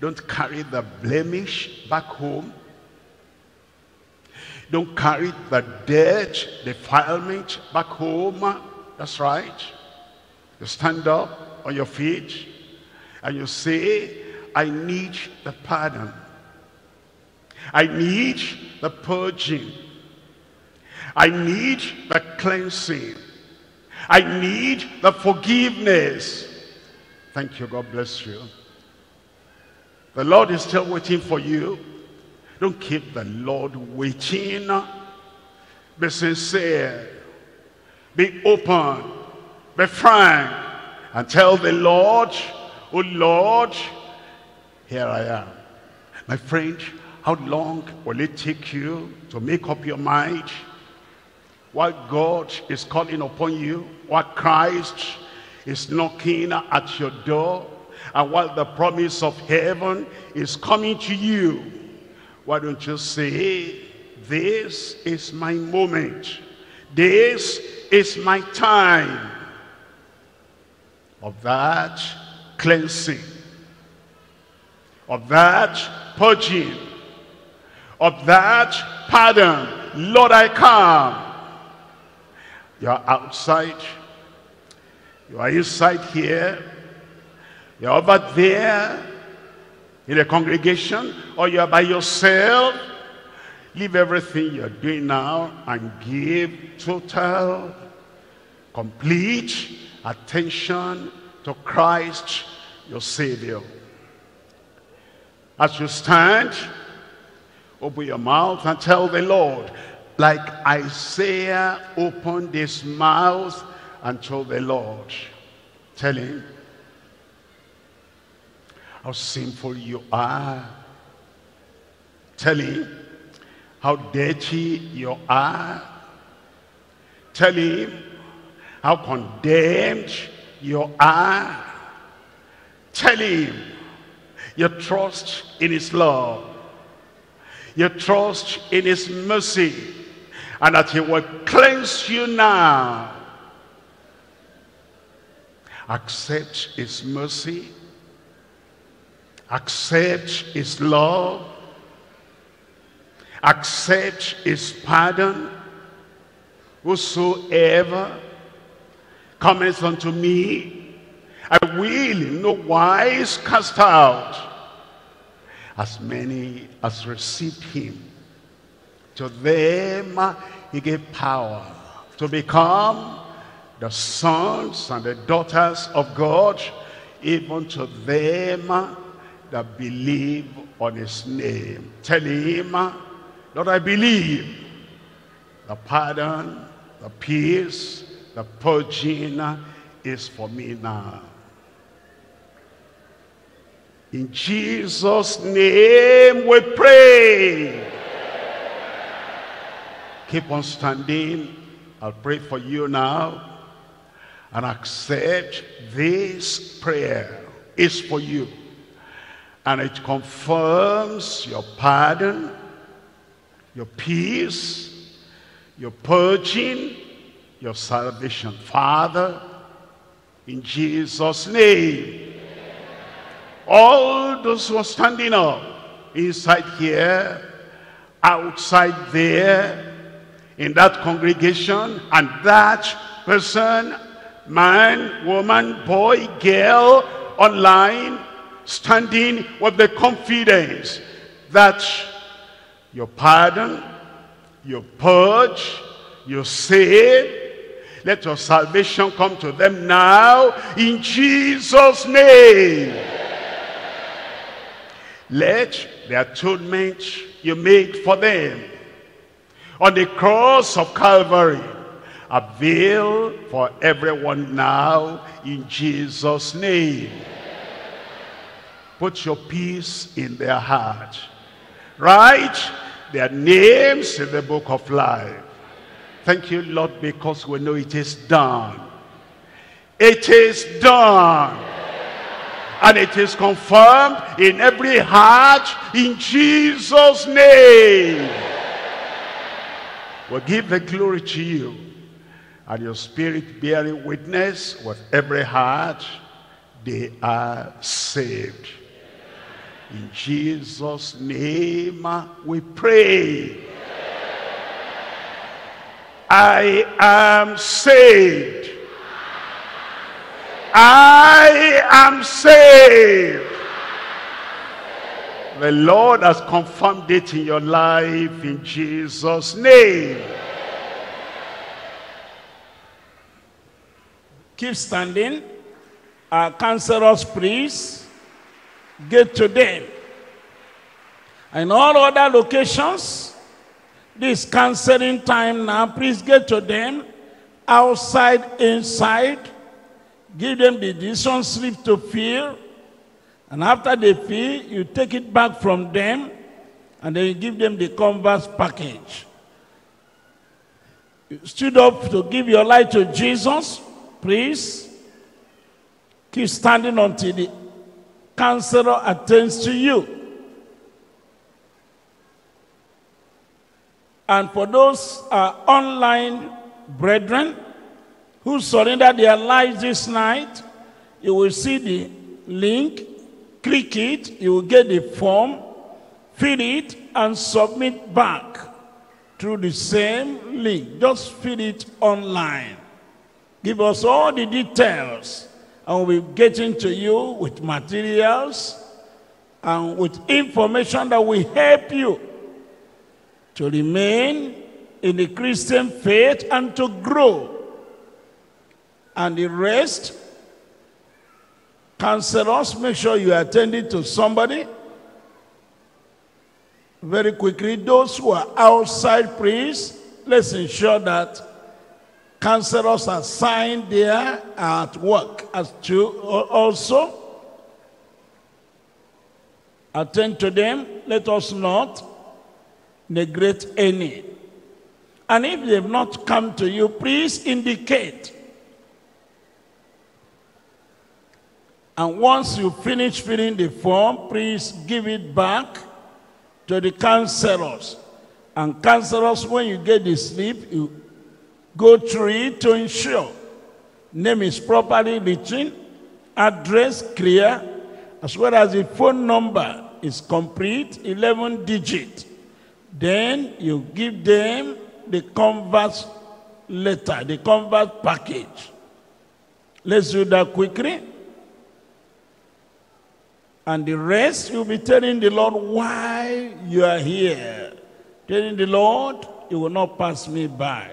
Don't carry the blemish back home. Don't carry the dirt, defilement back home. That's right. You stand up on your feet and you say, I need the pardon. I need the purging. I need the cleansing. I need the forgiveness. Thank you. God bless you. The Lord is still waiting for you. Don't keep the Lord waiting. Be sincere. Be open. Be frank. And tell the Lord, oh Lord, here I am. My friend, how long will it take you to make up your mind? What God is calling upon you, what Christ is knocking at your door, and what the promise of heaven is coming to you why don't you say, this is my moment. This is my time of that cleansing, of that purging, of that pardon. Lord, I come. You're outside. You are inside here. You're over there in a congregation or you're by yourself, leave everything you're doing now and give total, complete attention to Christ, your Savior. As you stand, open your mouth and tell the Lord, like Isaiah opened his mouth and told the Lord, tell him, how sinful you are. Tell him how dirty you are. Tell him how condemned you are. Tell him you trust in his love. You trust in his mercy. And that he will cleanse you now. accept his mercy, accept his love, accept his pardon. Whosoever cometh unto me, I will in no wise cast out. As many as received him, to them uh, he gave power to become the sons and the daughters of God, even to them uh, that believe on his name. Tell him, uh, Lord, I believe the pardon, the peace, the purging is for me now. In Jesus' name we pray. Keep on standing. I'll pray for you now and accept this prayer is for you. And it confirms your pardon, your peace, your purging, your salvation. Father, in Jesus' name, all those who are standing up, inside here, outside there, in that congregation, and that person man, woman, boy, girl, online, standing with the confidence that your pardon, your purge, your save, let your salvation come to them now in Jesus' name. Let the atonement you made for them on the cross of Calvary avail for everyone now in Jesus' name. Put your peace in their heart. Write their names in the book of life. Thank you, Lord, because we know it is done. It is done. And it is confirmed in every heart in Jesus' name. We'll give the glory to you and your spirit bearing witness with every heart, they are saved. In Jesus' name uh, we pray. I am saved. I am saved. The Lord has confirmed it in your life in Jesus' name. Keep standing. Our cancerous priests, get to them. And all other locations, this canceling time now, please get to them. Outside, inside. Give them the decision slip to fill. And after they fill, you take it back from them. And then you give them the converse package. You stood up to give your life to Jesus. Please keep standing until the counselor attends to you. And for those uh, online brethren who surrender their lives this night, you will see the link, click it, you will get the form, fill it, and submit back through the same link. Just fill it online. Give us all the details and we'll be getting to you with materials and with information that will help you to remain in the Christian faith and to grow. And the rest, counselors, make sure you are attending to somebody. Very quickly, those who are outside priests, let's ensure that counselors assigned there are at work as to also attend to them. Let us not neglect any. And if they have not come to you, please indicate. And once you finish filling the form, please give it back to the counselors. And counselors, when you get the slip, you go through it to ensure name is properly written, address clear, as well as the phone number is complete, 11 digit. Then you give them the converse letter, the converse package. Let's do that quickly. And the rest you'll be telling the Lord why you are here. Telling the Lord, you will not pass me by.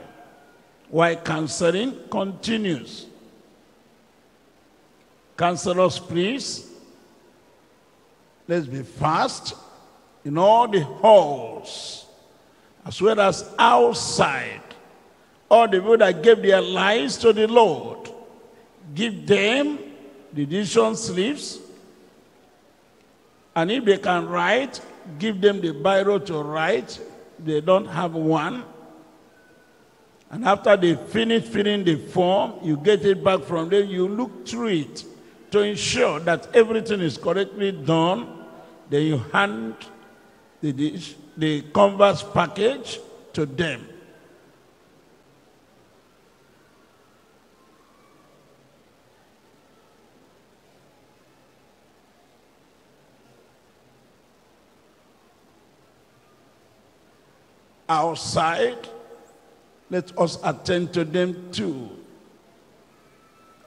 Why counseling continues. Counselors, please, let's be fast in all the halls, as well as outside. All the people that gave their lives to the Lord, give them the decision slips. And if they can write, give them the biro to write. They don't have one. And after they finish filling the form, you get it back from them, you look through it to ensure that everything is correctly done. Then you hand the, the converse package to them. Outside, let us attend to them too.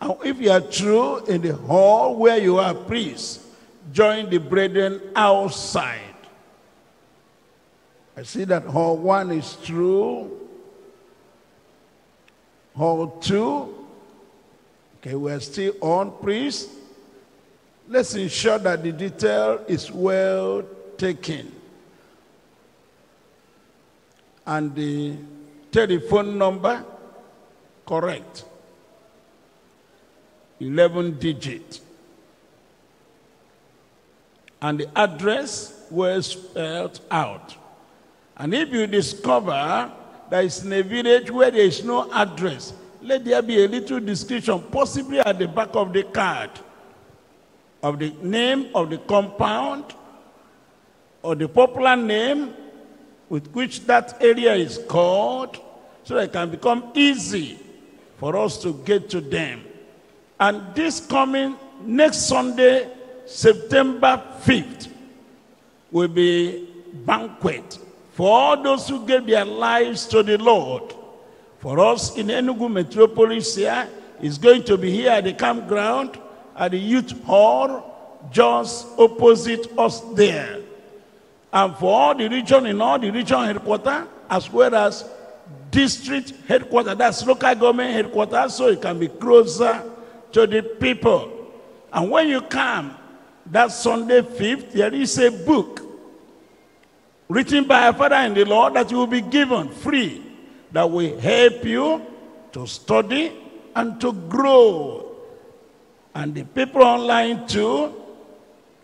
And if you are true in the hall where you are, please join the brethren outside. I see that hall one is true. Hall two. Okay, we're still on, please. Let's ensure that the detail is well taken. And the telephone number, correct. 11 digit. And the address was spelled out. And if you discover that it's in a village where there is no address, let there be a little description, possibly at the back of the card, of the name of the compound, or the popular name with which that area is called, so that it can become easy for us to get to them. And this coming next Sunday, September 5th, will be banquet for all those who gave their lives to the Lord. For us in Enugu Metropolis here, is going to be here at the campground at the youth hall just opposite us there. And for all the region in all the region headquarters, as well as district headquarters, that's local government headquarters, so it can be closer to the people. And when you come, that Sunday 5th, there is a book written by a father in the Lord that you will be given free that will help you to study and to grow. And the people online too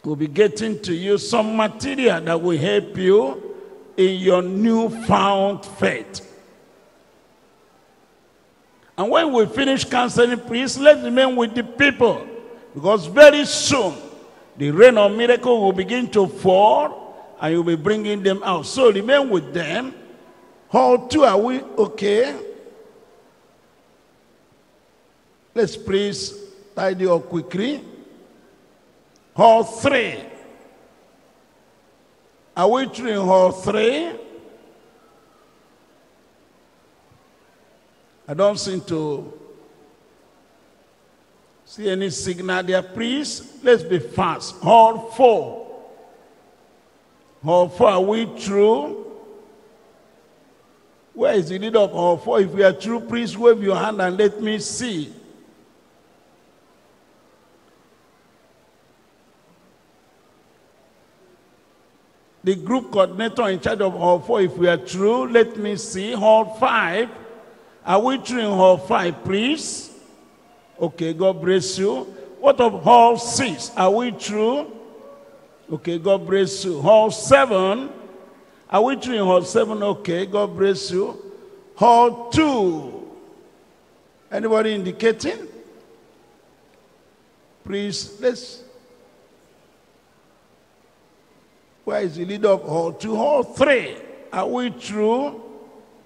will be getting to you some material that will help you in your newfound faith. And when we finish counseling, please let's remain with the people. Because very soon, the rain of miracle will begin to fall and you'll be bringing them out. So remain with them. How two are we okay? Let's please tidy up quickly. Hall three. Are we through in hall three? I don't seem to see any signal there. Please, let's be fast. Hall four. Hall four, are we true? Where is the leader of hall four? If we are true, please wave your hand and let me see. The group coordinator in charge of Hall 4, if we are true, let me see. Hall 5, are we true in Hall 5, please? Okay, God bless you. What of Hall 6? Are we true? Okay, God bless you. Hall 7, are we true in Hall 7? Okay, God bless you. Hall 2, anybody indicating? Please, let's Where is the leader of Hall 2? Hall 3. Are we true?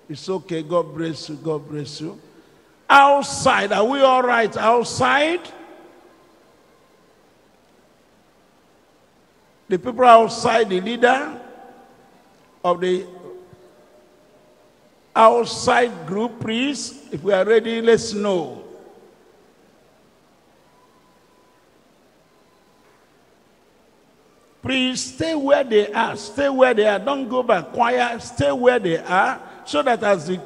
It's okay. God bless you. God bless you. outside. Are we all right outside? The people outside, the leader of the outside group, please, if we are ready, let's know. Please stay where they are. Stay where they are. Don't go back. Quiet. Stay where they are so that as the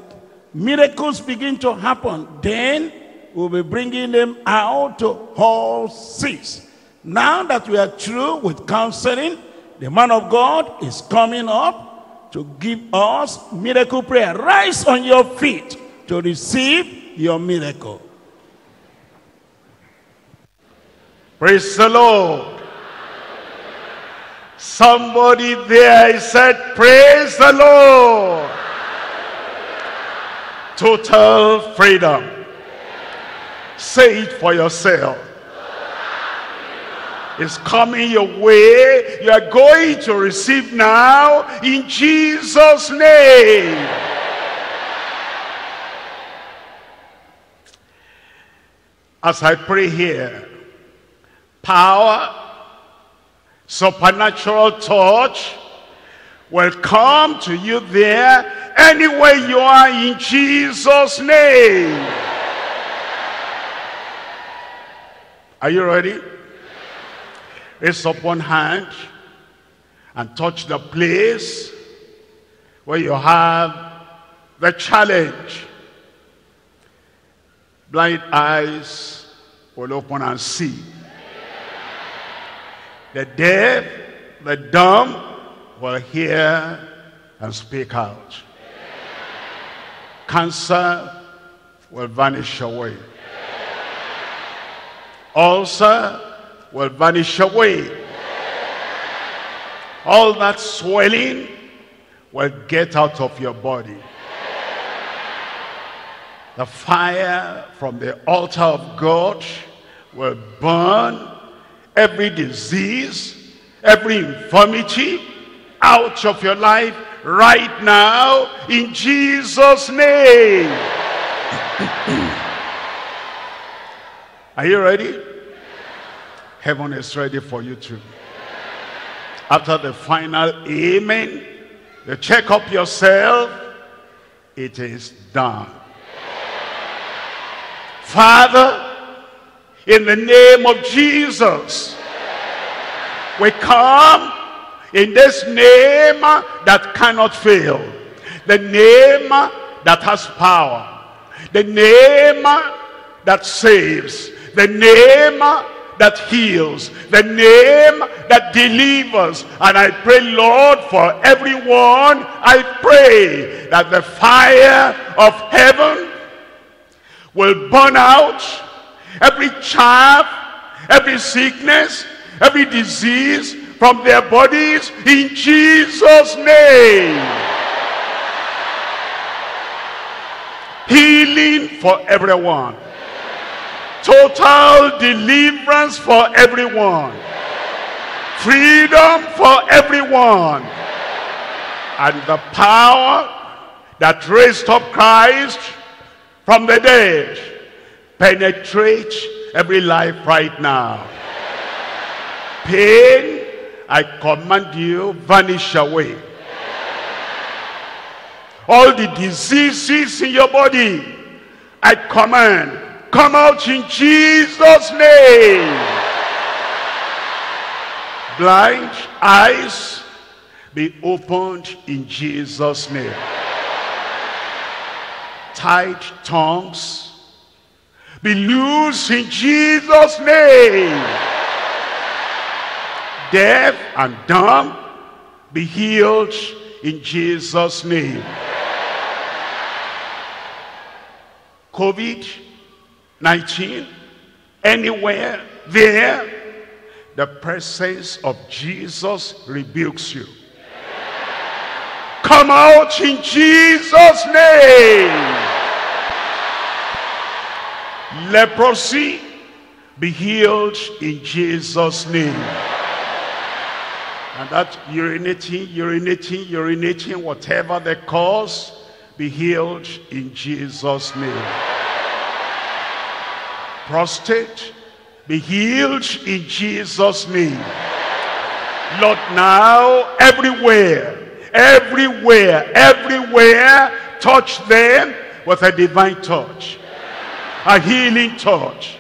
miracles begin to happen, then we'll be bringing them out to Hall 6. Now that we are through with counseling, the man of God is coming up to give us miracle prayer. Rise on your feet to receive your miracle. Praise the Lord. Somebody there said, Praise the Lord. Total freedom. Say it for yourself. It's coming your way. You are going to receive now in Jesus' name. As I pray here, power supernatural touch will come to you there anywhere you are in Jesus name are you ready up one hand and touch the place where you have the challenge blind eyes will open and see the deaf, the dumb will hear and speak out. Cancer will vanish away. Ulcer will vanish away. All that swelling will get out of your body. The fire from the altar of God will burn every disease, every infirmity out of your life right now in Jesus' name. Are you ready? Heaven is ready for you too. After the final amen, you check up yourself, it is done. Father, in the name of Jesus. We come in this name that cannot fail. The name that has power. The name that saves. The name that heals. The name that delivers. And I pray, Lord, for everyone, I pray that the fire of heaven will burn out every chaff, every sickness, every disease from their bodies in Jesus' name. Healing for everyone. Total deliverance for everyone. Freedom for everyone. And the power that raised up Christ from the dead penetrate every life right now. Pain, I command you, vanish away. All the diseases in your body, I command, come out in Jesus' name. Blind eyes, be opened in Jesus' name. Tight tongues, be loose in Jesus' name. Deaf and dumb, be healed in Jesus' name. COVID-19, anywhere, there, the presence of Jesus rebukes you. Come out in Jesus' name. Leprosy be healed in Jesus name. And that urinating urinating urinating whatever the cause be healed in Jesus name prostate be healed in Jesus' name. Lord, now, everywhere, everywhere, everywhere, touch them with a divine touch, a healing touch,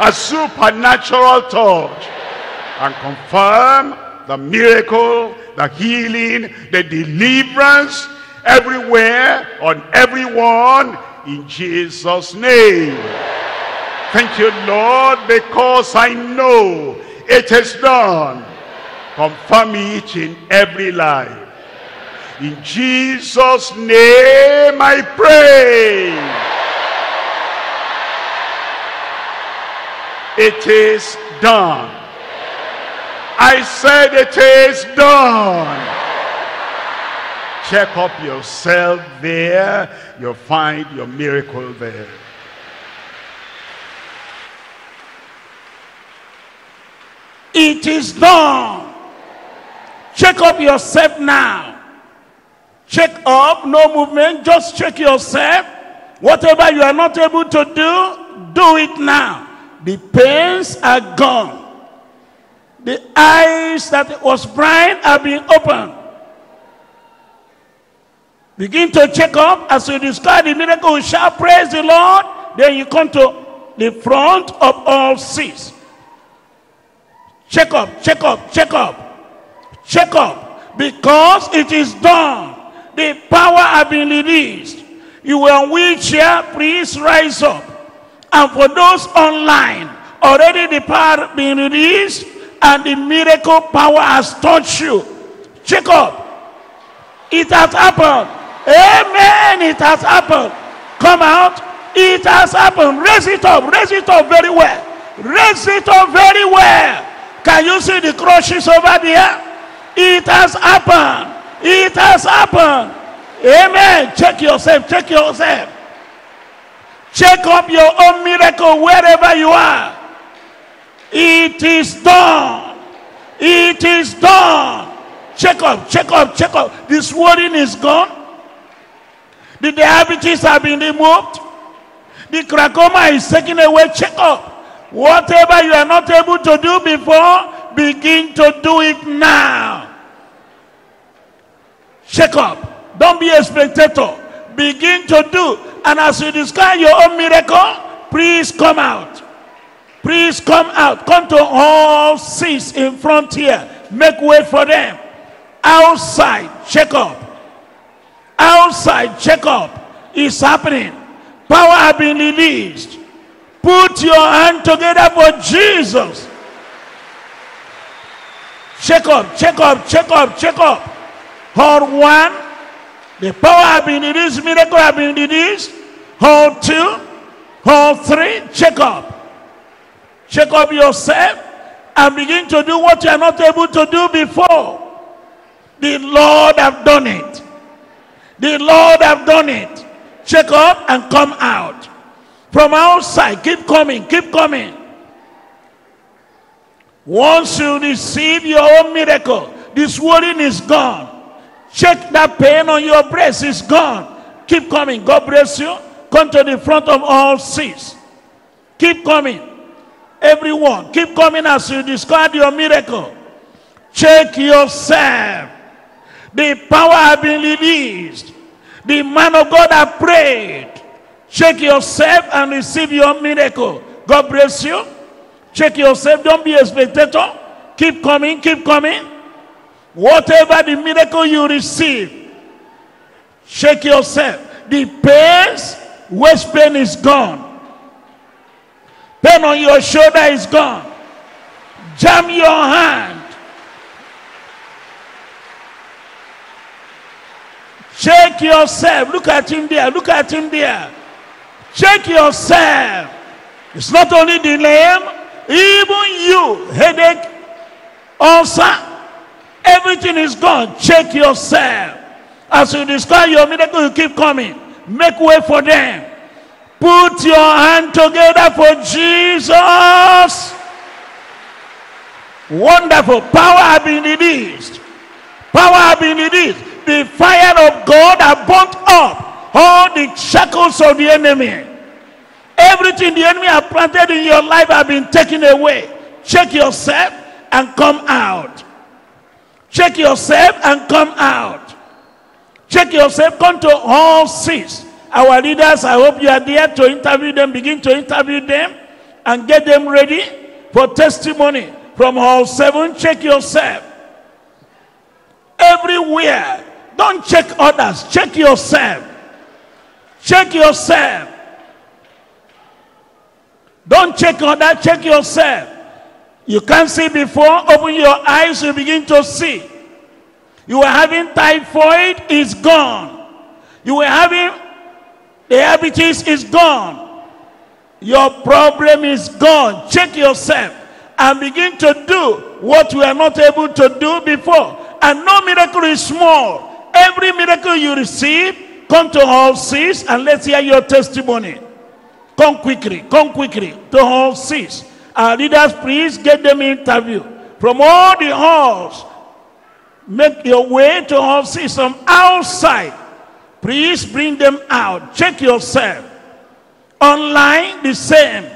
a supernatural touch, and confirm the miracle, the healing, the deliverance, everywhere, on everyone, in Jesus' name. Thank you, Lord, because I know it is done. Confirm it in every life. In Jesus' name I pray. It is done. I said it is done. Check up yourself there. You'll find your miracle there. It is done. Check up yourself now. Check up, no movement, just check yourself. Whatever you are not able to do, do it now. The pains are gone. The eyes that was blind are being opened. Begin to check up as you discover the miracle. Shall praise the Lord. Then you come to the front of all seats. Check up, check up, check up, check up. Because it is done. The power has been released. You were on wheelchair, please rise up. And for those online, already the power been released and the miracle power has touched you. Check up. It has happened. Amen. It has happened. Come out. It has happened. Raise it up. Raise it up very well. Raise it up very well. Can you see the crushes over there? It has happened. It has happened. Amen. Check yourself. Check yourself. Check up your own miracle wherever you are. It is done. It is done. Check up, check up, check up. The swelling is gone. The diabetes have been removed. The glaucoma is taken away. Check up. Whatever you are not able to do before, begin to do it now. Check up. Don't be a spectator. Begin to do. And as you discover your own miracle, please come out. Please come out. Come to all seats in front here. Make way for them. Outside, check up. Outside, check up. It's happening. Power has been released. Put your hand together for Jesus. Check up, check up, check up, check up. Hold one, the power has been released, miracle has been released. Hold two, hold three, check up. Check up yourself and begin to do what you are not able to do before. The Lord have done it. The Lord have done it. Check up and come out. From outside, keep coming, keep coming. Once you receive your own miracle, this swelling is gone. Check that pain on your breast is gone. Keep coming. God bless you. Come to the front of all seats. Keep coming. Everyone, keep coming as you discard your miracle. Check yourself. The power has been released. The man of God has prayed. Check yourself and receive your miracle. God bless you. Check yourself. Don't be a spectator. Keep coming, keep coming. Whatever the miracle you receive, check yourself. The pains, waist pain is gone. Pain on your shoulder is gone. Jam your hand. Check yourself. Look at him there. Look at him there. Check yourself. It's not only the lame, even you, headache, ulcer, everything is gone. Check yourself. As you discover your miracle, you keep coming. Make way for them. Put your hand together for Jesus. Wonderful. Power has been released. Power has been released. The fire of God has burnt up all the shackles of the enemy. Everything the enemy has planted in your life has been taken away. Check yourself and come out. Check yourself and come out. Check yourself, come to all six. Our leaders, I hope you are there to interview them, begin to interview them and get them ready for testimony from all seven. Check yourself. Everywhere. Don't check others, check yourself. Check yourself. Don't check others, check yourself. You can't see before, open your eyes, you begin to see. You were having typhoid, it's gone. You were having diabetes, is gone. Your problem is gone. Check yourself and begin to do what you are not able to do before. And no miracle is small. Every miracle you receive, come to all six and let's hear your testimony. Come quickly, come quickly to all six. Our leaders, please get them interview from all the halls Make your way to all from outside. Please bring them out. Check yourself. Online, the same.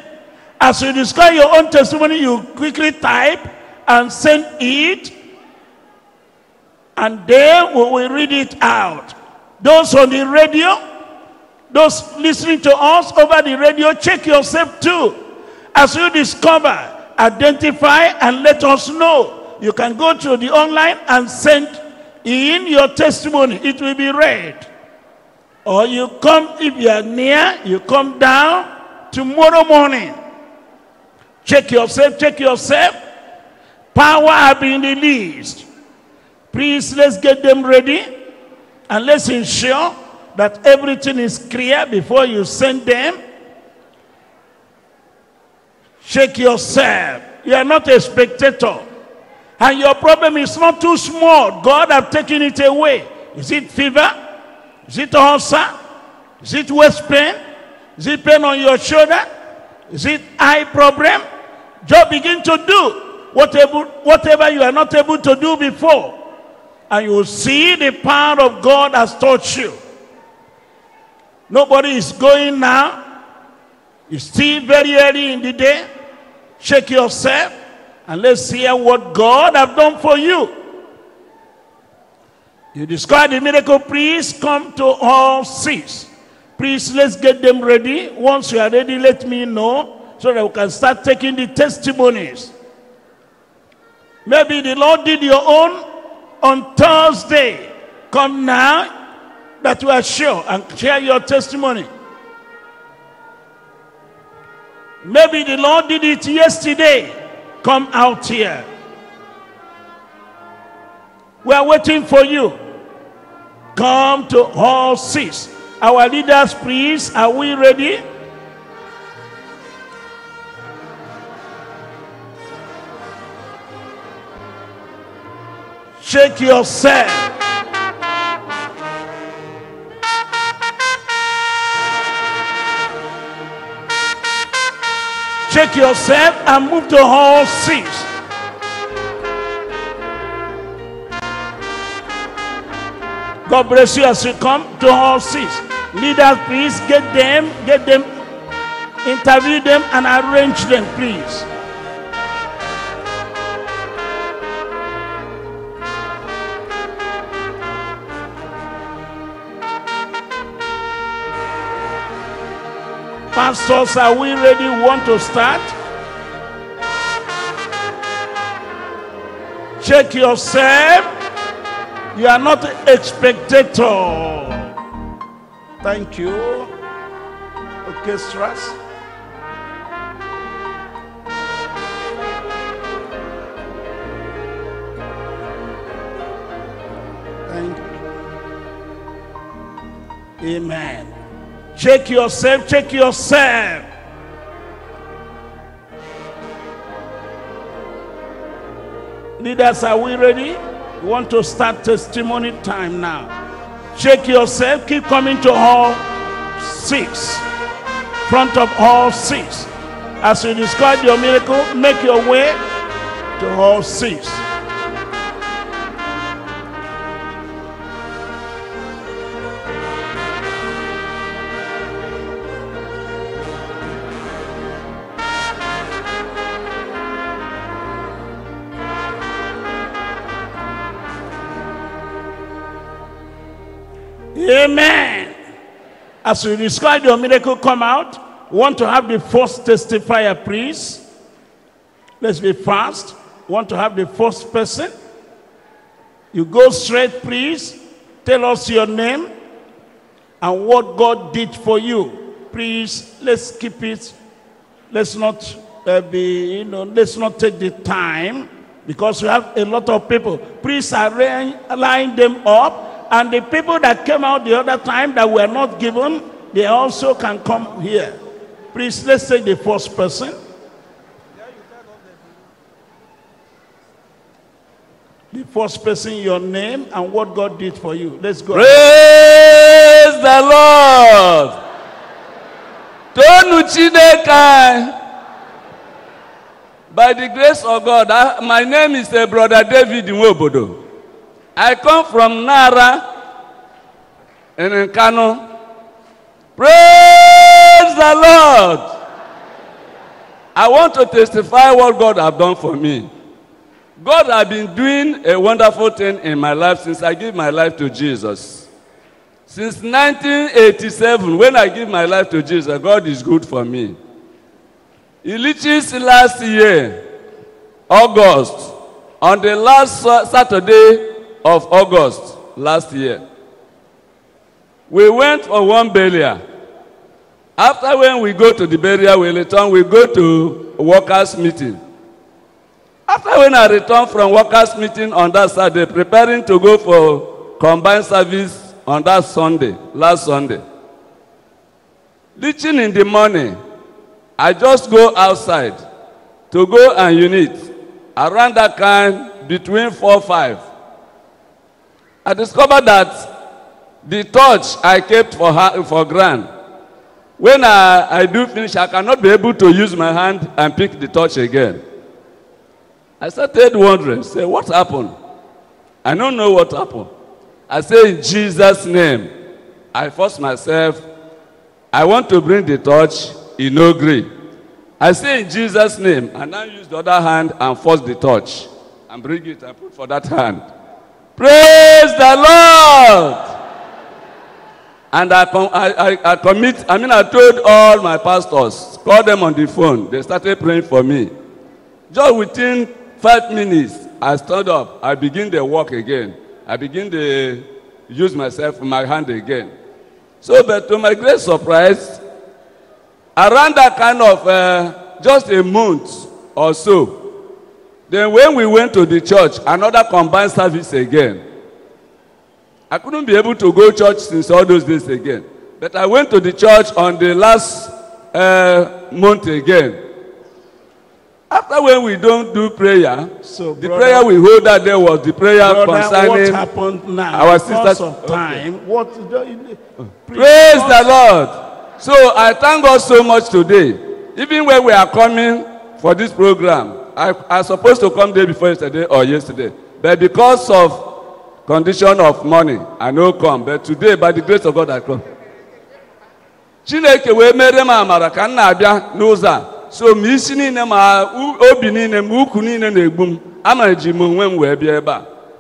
As you discover your own testimony, you quickly type and send it. And then we will read it out. Those on the radio, those listening to us over the radio, check yourself too. As you discover, identify and let us know you can go to the online and send in your testimony. It will be read. Or you come, if you are near, you come down tomorrow morning. Check yourself, check yourself. Power have been released. Please, let's get them ready. And let's ensure that everything is clear before you send them. Check yourself. You are not a spectator. And your problem is not too small. God have taken it away. Is it fever? Is it ulcer? Is it waist pain? Is it pain on your shoulder? Is it eye problem? Just begin to do whatever, whatever you are not able to do before. And you will see the power of God has touched you. Nobody is going now. It's still very early in the day. Check yourself. And let's hear what God have done for you. You describe the miracle, please come to all six. Please, let's get them ready. Once you are ready, let me know so that we can start taking the testimonies. Maybe the Lord did your own on Thursday. Come now that you are sure and share your testimony. Maybe the Lord did it yesterday. Come out here. We are waiting for you. Come to all six. Our leaders, please, are we ready? Shake yourself. Check yourself and move to hall six. God bless you as you come to hall six. Leaders, please get them, get them, interview them and arrange them, please. Pastors, are we ready? Want to start? Check yourself. You are not a spectator. Thank you. Orchestras. Thank you. Amen. Check yourself, check yourself. Leaders, are we ready? We want to start testimony time now. Check yourself, keep coming to all six. Front of all six. As you describe your miracle, make your way to all six. Amen. As you describe your miracle come out, want to have the first testifier, please. Let's be fast. Want to have the first person. You go straight, please. Tell us your name and what God did for you. Please, let's keep it. Let's not uh, be, you know, let's not take the time because we have a lot of people. Please arrange, line them up. And the people that came out the other time that were not given, they also can come here. Please, let's take the first person. The first person, your name and what God did for you. Let's go. Praise the Lord. By the grace of God, I, my name is uh, Brother David Nwobodo. I come from Nara in Nkanu. Praise the Lord. I want to testify what God has done for me. God has been doing a wonderful thing in my life since I gave my life to Jesus. Since 1987, when I give my life to Jesus, God is good for me. It reaches last year, August, on the last Saturday of August last year. We went for one burial. After when we go to the burial, we return, we go to workers' meeting. After when I return from workers' meeting on that Saturday, preparing to go for combined service on that Sunday, last Sunday. Reaching in the morning, I just go outside to go and unit around that kind between four five. I discovered that the torch I kept for her, for grand. When I, I do finish, I cannot be able to use my hand and pick the torch again. I started wondering, say, what happened? I don't know what happened. I say, in Jesus' name, I force myself, I want to bring the torch, he no gree. I say, in Jesus' name, and now use the other hand and force the torch and bring it and put for that hand. Praise the Lord! And I, com- I, I, I commit, I mean, I told all my pastors, call them on the phone. They started praying for me. Just within five minutes, I stand up. I begin the walk again. I begin to use myself, my hand again. So, but to my great surprise, around that kind of uh, just a month or so, then when we went to the church, another combined service again. I couldn't be able to go church since all those days again. But I went to the church on the last uh, month again. After when we don't do prayer, So, the brother- prayer we hold that day was the prayer Brother, what happened now? our sisters- of time. What? Please, Praise the Lord. So I thank God so much today. Even when we are coming for this program, I I supposed to come day before yesterday or yesterday, but because of condition of money, I no come. But today, by the grace of God, I come. Chineke wee mere m amara ka m na-abịa n'ụzọ a so ma isi niile ma obi niile ma ukwu niile na-egbu m ama ji m onwe m wee bịa ebe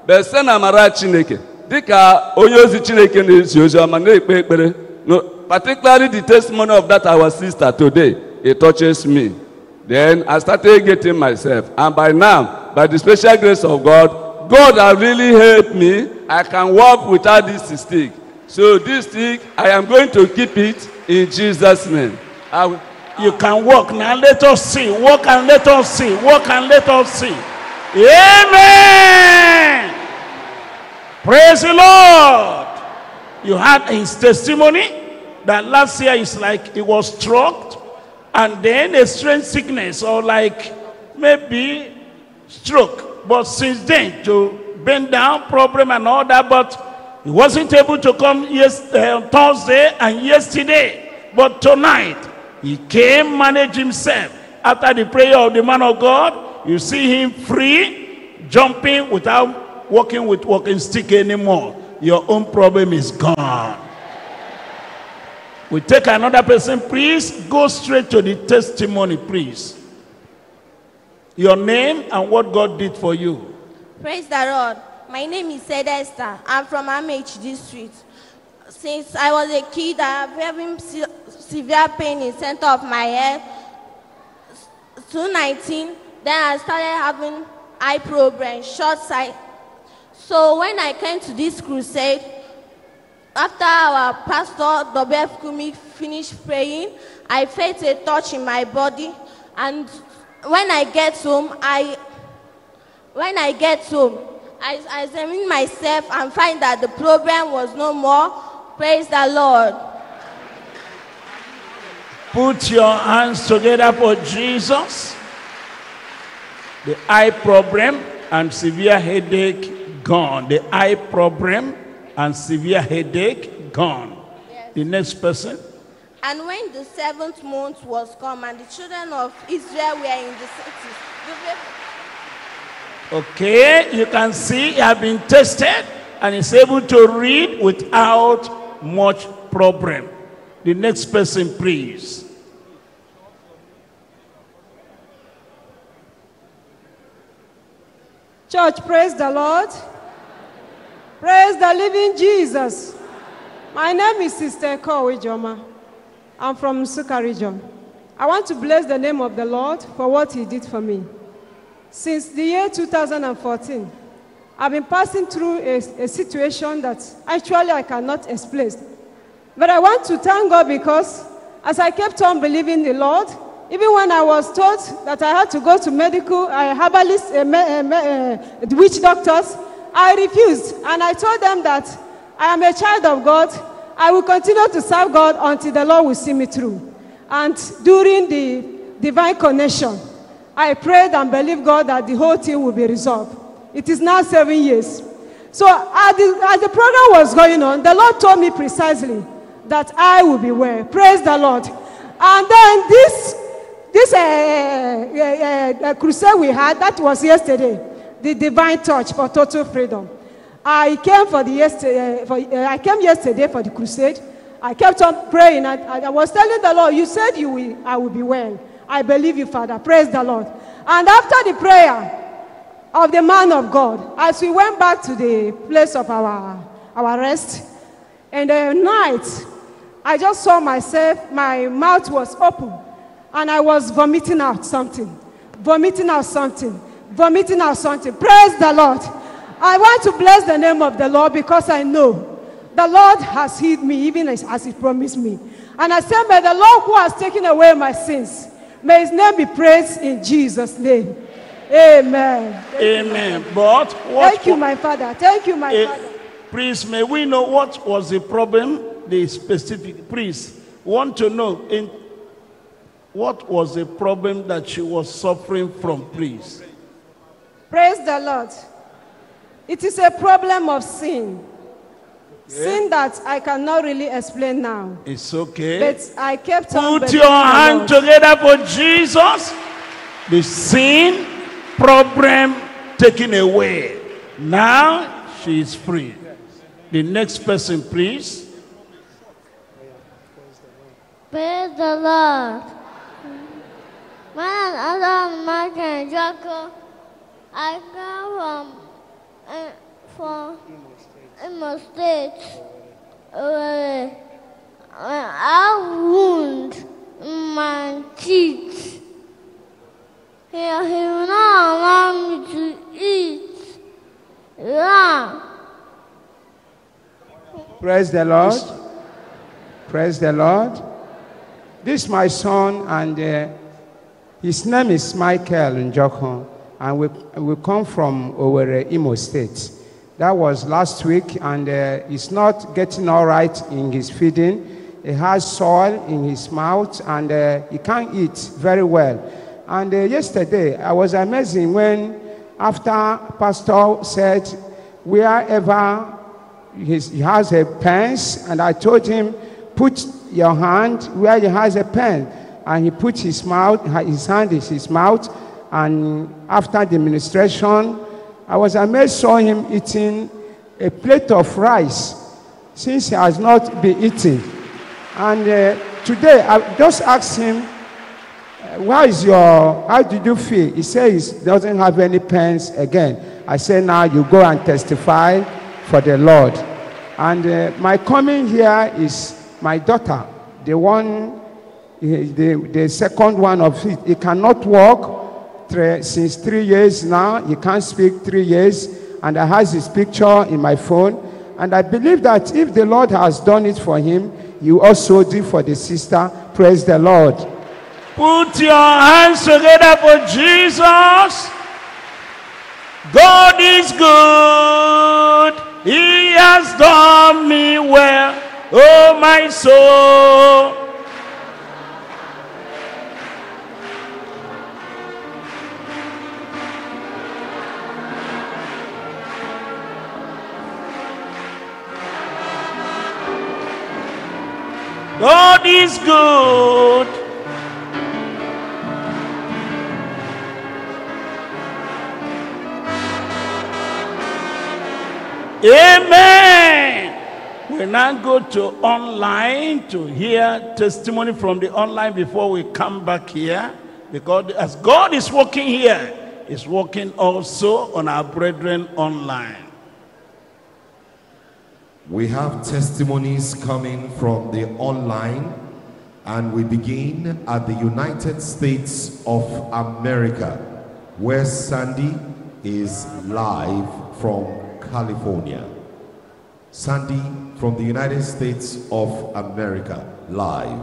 a site na amara Chineke dịka onye ozi Chineke na-ezi ozi ọma na-ekpe ekpere particularly the testimony of that our sister today it touches me then I started getting myself and by now by the special grace of God God has really helped me I can walk without this stick so this stick I am going to keep it in Jesus name. You can walk now. Let us see. Walk and let us see. Walk and let us see. Amen. Praise the Lord. You had his testimony that last year is like he was struck and then a strange sickness or like maybe stroke. But since then, to bend down, problem and all that, but he wasn't able to come yes, uh, Thursday and yesterday. But tonight, he came, manage himself. After the prayer of the man of God, you see him free, jumping without walking with walking stick anymore. Your own problem is gone. We take another person, please go straight to the testimony, please. Your name and what God did for you. Praise the Lord. My name is Seda Esther. I'm from Amh District. since I was a kid, I have having se- severe pain in center of my head. 219, then I started having eye problem, short sight. So when I came to this crusade, after our pastor, W.F. Kumuyi, finished praying, I felt a touch in my body. And when I get home, I, when I get home, I, I examine myself and find that the problem was no more. Praise the Lord. Put your hands together for Jesus. The eye problem and severe headache gone. The eye problem and severe headache gone. The next person. And when the seventh month was come and the children of Israel were in the cities, the Okay, you can see he has been tested and is able to read without much problem. The next person, please. Church, praise the Lord. Praise the living Jesus. My name is Sister Kowe Joma. I'm from Suka region. I want to bless the name of the Lord for what He did for me. Since the year 2014, I've been passing through a, a situation that actually I cannot explain. But I want to thank God because as I kept on believing the Lord, even when I was told that I had to go to medical, uh, herbalist, me, uh, me, uh, witch doctors, I refused. And I told them that I am a child of God. I will continue to serve God until the Lord will see me through. And during the divine connection, I prayed and believed God that the whole thing will be resolved. It is now seven years. So as the, as the program was going on, the Lord told me precisely that I will be well. Praise the Lord. And then this this uh, uh, uh, crusade we had, that was yesterday, the divine touch for total freedom. I came for the yesterday, for, uh, I came yesterday for the crusade. I kept on praying. I, I was telling the Lord, you said you will, I will be well. I believe you, Father. Praise the Lord. And after the prayer of the man of God, as we went back to the place of our, our rest, in the night, I just saw myself, my mouth was open and I was vomiting out something, vomiting out something, vomiting out something. Praise the Lord. I want to bless the name of the Lord because I know the Lord has healed me even as, as He promised me. And I said, May the Lord who has taken away my sins, may His name be praised in Jesus' name. Amen. Amen. But what Thank you, my Father. Thank you, my Eh, Father. please, may we know what was the problem? The specific. Please, want to know in what was the problem that she was suffering from? Please. Praise the Lord. It is a problem of sin. Sin that I cannot really explain now. It's okay. But I kept on. Put your the hand Lord. together for Jesus. The sin problem taken away. Now she is free. The next person, please. Praise the Lord. My name is Adam Michael Jocko. I come from, uh, from Imo State. Uh, I wound my teeth. He, he will not allow me to eat. Yeah. Praise the Lord. Praise the Lord. This is my son, and uh, his name is Michael Njoko, and we, we come from Owerri, Imo State. That was last week, and uh, he's not getting all right in his feeding. He has soil in his mouth, and uh, he can't eat very well. And uh, yesterday, I was amazing when, after Pastor said, wherever he has a pen, and I told him, put your hand where he has a pen. And he put his mouth, his hand is his mouth. And after the ministration, I was amazed saw him eating a plate of rice since he has not been eating. And uh, today, I just asked him, uh, Why is your, how did you feel? He says he doesn't have any pens again. I said, Now you go and testify for the Lord. And uh, my coming here is my daughter, the one, the, the second one of it. He cannot walk three, since three years now. He can't speak three years. And I has his picture in my phone. And I believe that if the Lord has done it for him, you also do for the sister. Praise the Lord. Put your hands together for Jesus. God is good. He has done me well. Oh, my soul. God is good. Amen. We now go to online to hear testimony from the online before we come back here. Because as God is working here, He's working also on our brethren online. We have testimonies coming from the online, and we begin at the United States of America, where Sandy is live from California. Sandy from the United States of America, live.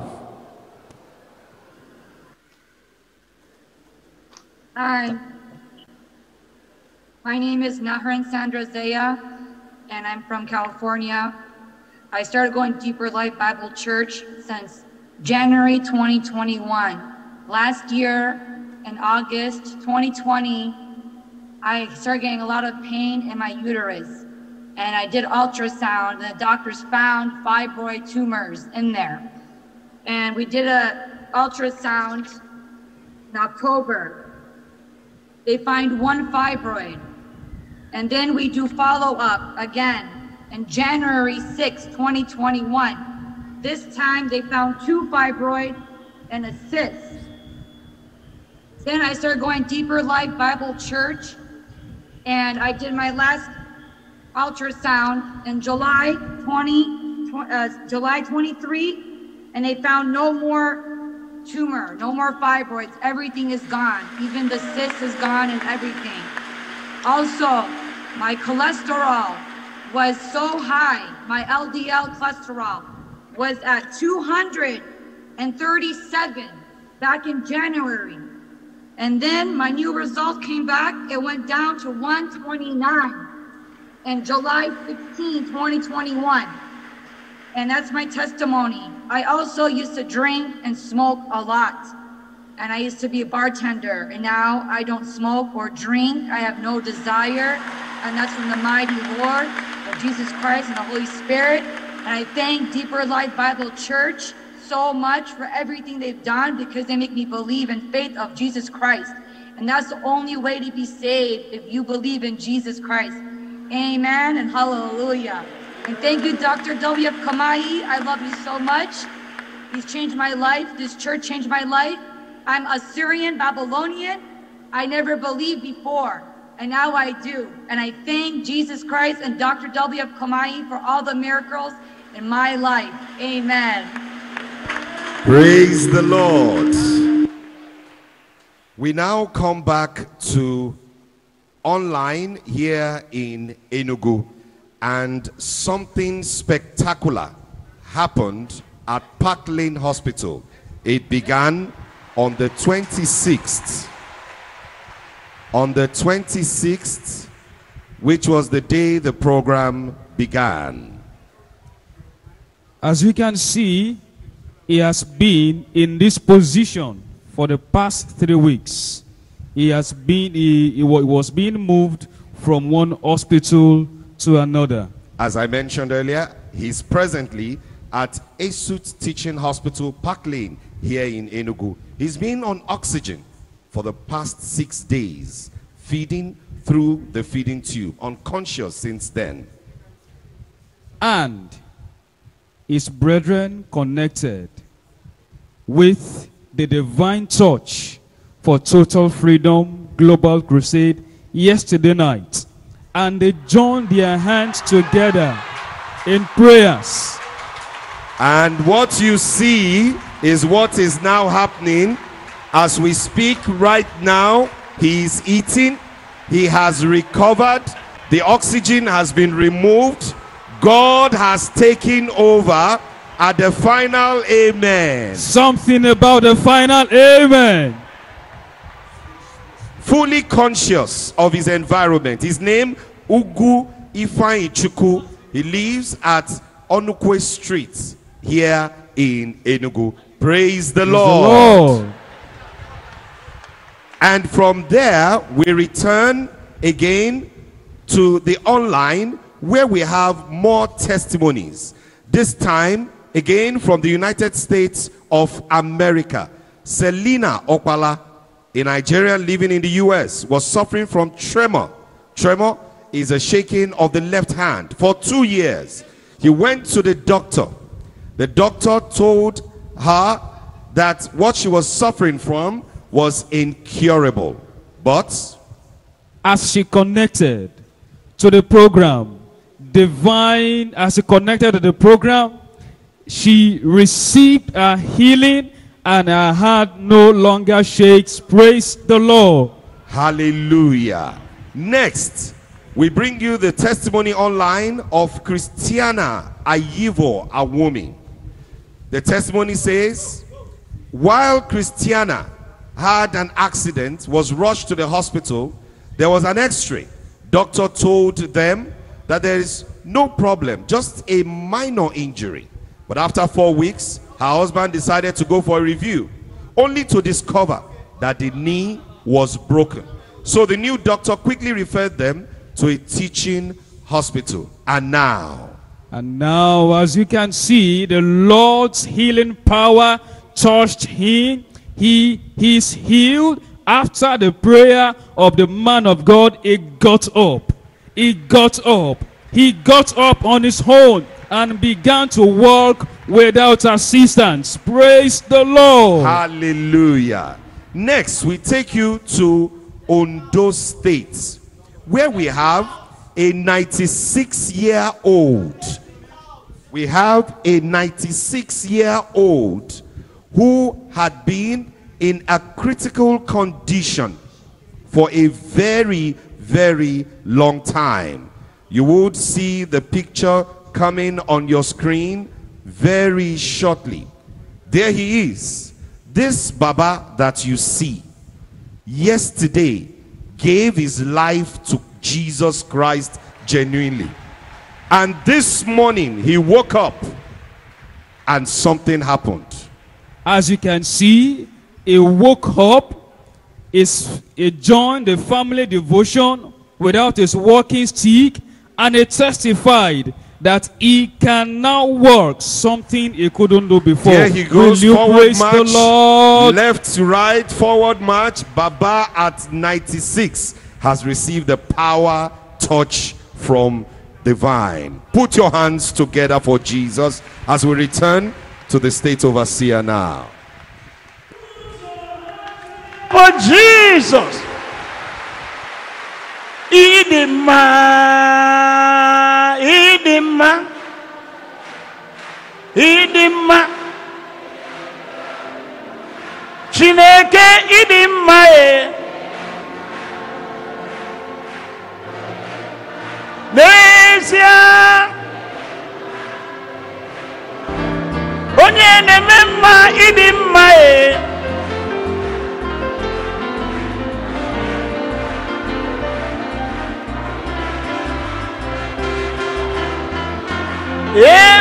Hi. My name is Nahran Sandra Zaya, and I'm from California. I started going to Deeper Life Bible Church since January 2021. Last year, in August 2020, I started getting a lot of pain in my uterus. And I did ultrasound, and the doctors found fibroid tumors in there. And we did a ultrasound in October. They find one fibroid. And then we do follow up again in January 6, 2021. This time they found two fibroid and a cyst. Then I started going Deeper Life Bible Church, and I did my last ultrasound in July 20, uh, July 23, and they found no more tumor, no more fibroids. Everything is gone. Even the cyst is gone and everything. Also, my cholesterol was so high. My LDL cholesterol was at 237 back in January. And then my new result came back. It went down to 129 in July 15, 2021. And that's my testimony. I also used to drink and smoke a lot. And I used to be a bartender. And now I don't smoke or drink. I have no desire. And that's from the mighty Lord of Jesus Christ and the Holy Spirit. And I thank Deeper Life Bible Church so much for everything they've done because they make me believe in faith of Jesus Christ. And that's the only way to be saved if you believe in Jesus Christ. Amen and hallelujah. And thank you, Dr. W.F. Kumuyi. I love you so much. He's changed my life. This church changed my life. I'm Assyrian, Babylonian. I never believed before, and now I do. And I thank Jesus Christ and Dr. W.F. Kumuyi for all the miracles in my life. Amen. Praise the Lord. We now come back to online here in Enugu, and something spectacular happened at Park Lane Hospital. It began on the 26th. On the 26th, which was the day the program began. As we can see, he has been in this position for the past three weeks. He has been, he, he was being moved from one hospital to another. As I mentioned earlier, he's presently at Esut Teaching Hospital, Park Lane, here in Enugu. He's been on oxygen for the past six days, feeding through the feeding tube, unconscious since then. and his brethren connected with the divine touch for total freedom global crusade yesterday night and they joined their hands together in prayers. And what you see is what is now happening as we speak right now. He is eating, he has recovered, the oxygen has been removed, God has taken over at the final amen. Something about the final amen. Fully conscious of his environment. His name, Ugu Ifeanyi Chukwu. He lives at Onukwe Street here in Enugu. Praise the Praise the Lord. And from there, we return again to the online where we have more testimonies. This time, again from the United States of America. Selina Okwala, a Nigerian living in the US, was suffering from tremor. Tremor is a shaking of the left hand for two years. He went to the doctor. The doctor told her that what she was suffering from was incurable. But As she connected to the program, divine, as she connected to the program, she received a healing and her heart no longer shakes. Praise the Lord. hallelujah. Next, we bring you the testimony online of Christiana Ayivo Awomi. The testimony says, while Christiana had an accident, was rushed to the hospital, there was an x-ray. Doctor told them that there is no problem, just a minor injury. But after four weeks, her husband decided to go for a review, only to discover that the knee was broken. So the new doctor quickly referred them to a teaching hospital. And now, And now, as you can see, the Lord's healing power touched him. He is healed. After the prayer of the man of God, he got up. He got up. He got up on his own and began to walk without assistance. Praise the Lord. Hallelujah. Next, we take you to Ondo State, where we have a 96 year old. We have a 96 year old who had been in a critical condition for a very, very long time. You would see the picture coming on your screen very shortly. There he is. This Baba that you see yesterday gave his life to Jesus Christ genuinely. And this morning he woke up and something happened. As you can see, he woke up, he joined the family devotion without his walking stick, and he testified that he can now work something he couldn't do before. Here he goes, forward march, the Lord? left to right, forward march. Baba at 96 has received the power touch from divine. Put your hands together for Jesus as we return to the state overseer now. For Jesus. Idima. Idima. Idima. Chineke idima. N'ezie. Onye na-eme mma ịdị mma.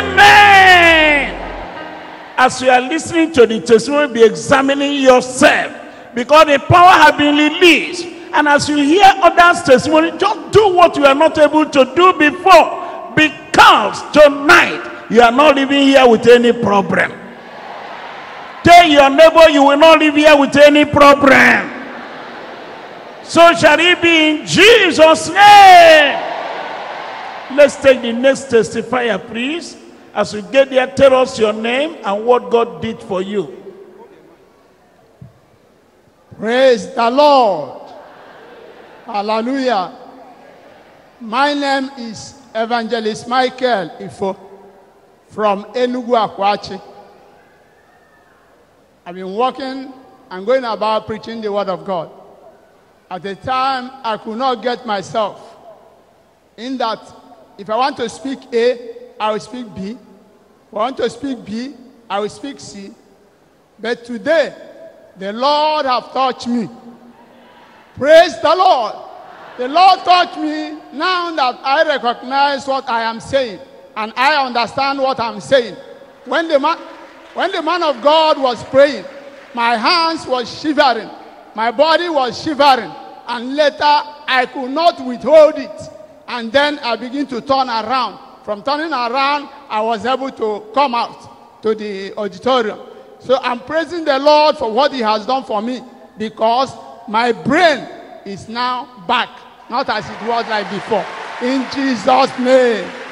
Amen. As you are listening to the testimony, be examining yourself because the power has been released. And as you hear others' testimony, just do what you are not able to do before because tonight you are not living here with any problem. Tell your neighbor you will not live here with any problem. So shall it be in Jesus' name. Let's take the next testifier, please. As we get there, tell us your name and what God did for you. Praise the Lord. Hallelujah. My name is Evangelist Michael Ifo from Enugu Akwachi. I've been walking and going about preaching the Word of God. At the time, I could not get myself in that if I want to speak A, I will speak B. If I want to speak B, I will speak C. But today, the Lord have touched me. Praise the Lord. The Lord touched me now that I recognize what I am saying and I understand what I'm saying. When the man, when the man of God was praying, my hands was shivering, my body was shivering, and later I could not withhold it. And then I begin to turn around. From turning around, I was able to come out to the auditorium. So I'm praising the Lord for what He has done for me because my brain is now back, not as it was like before. In Jesus' name.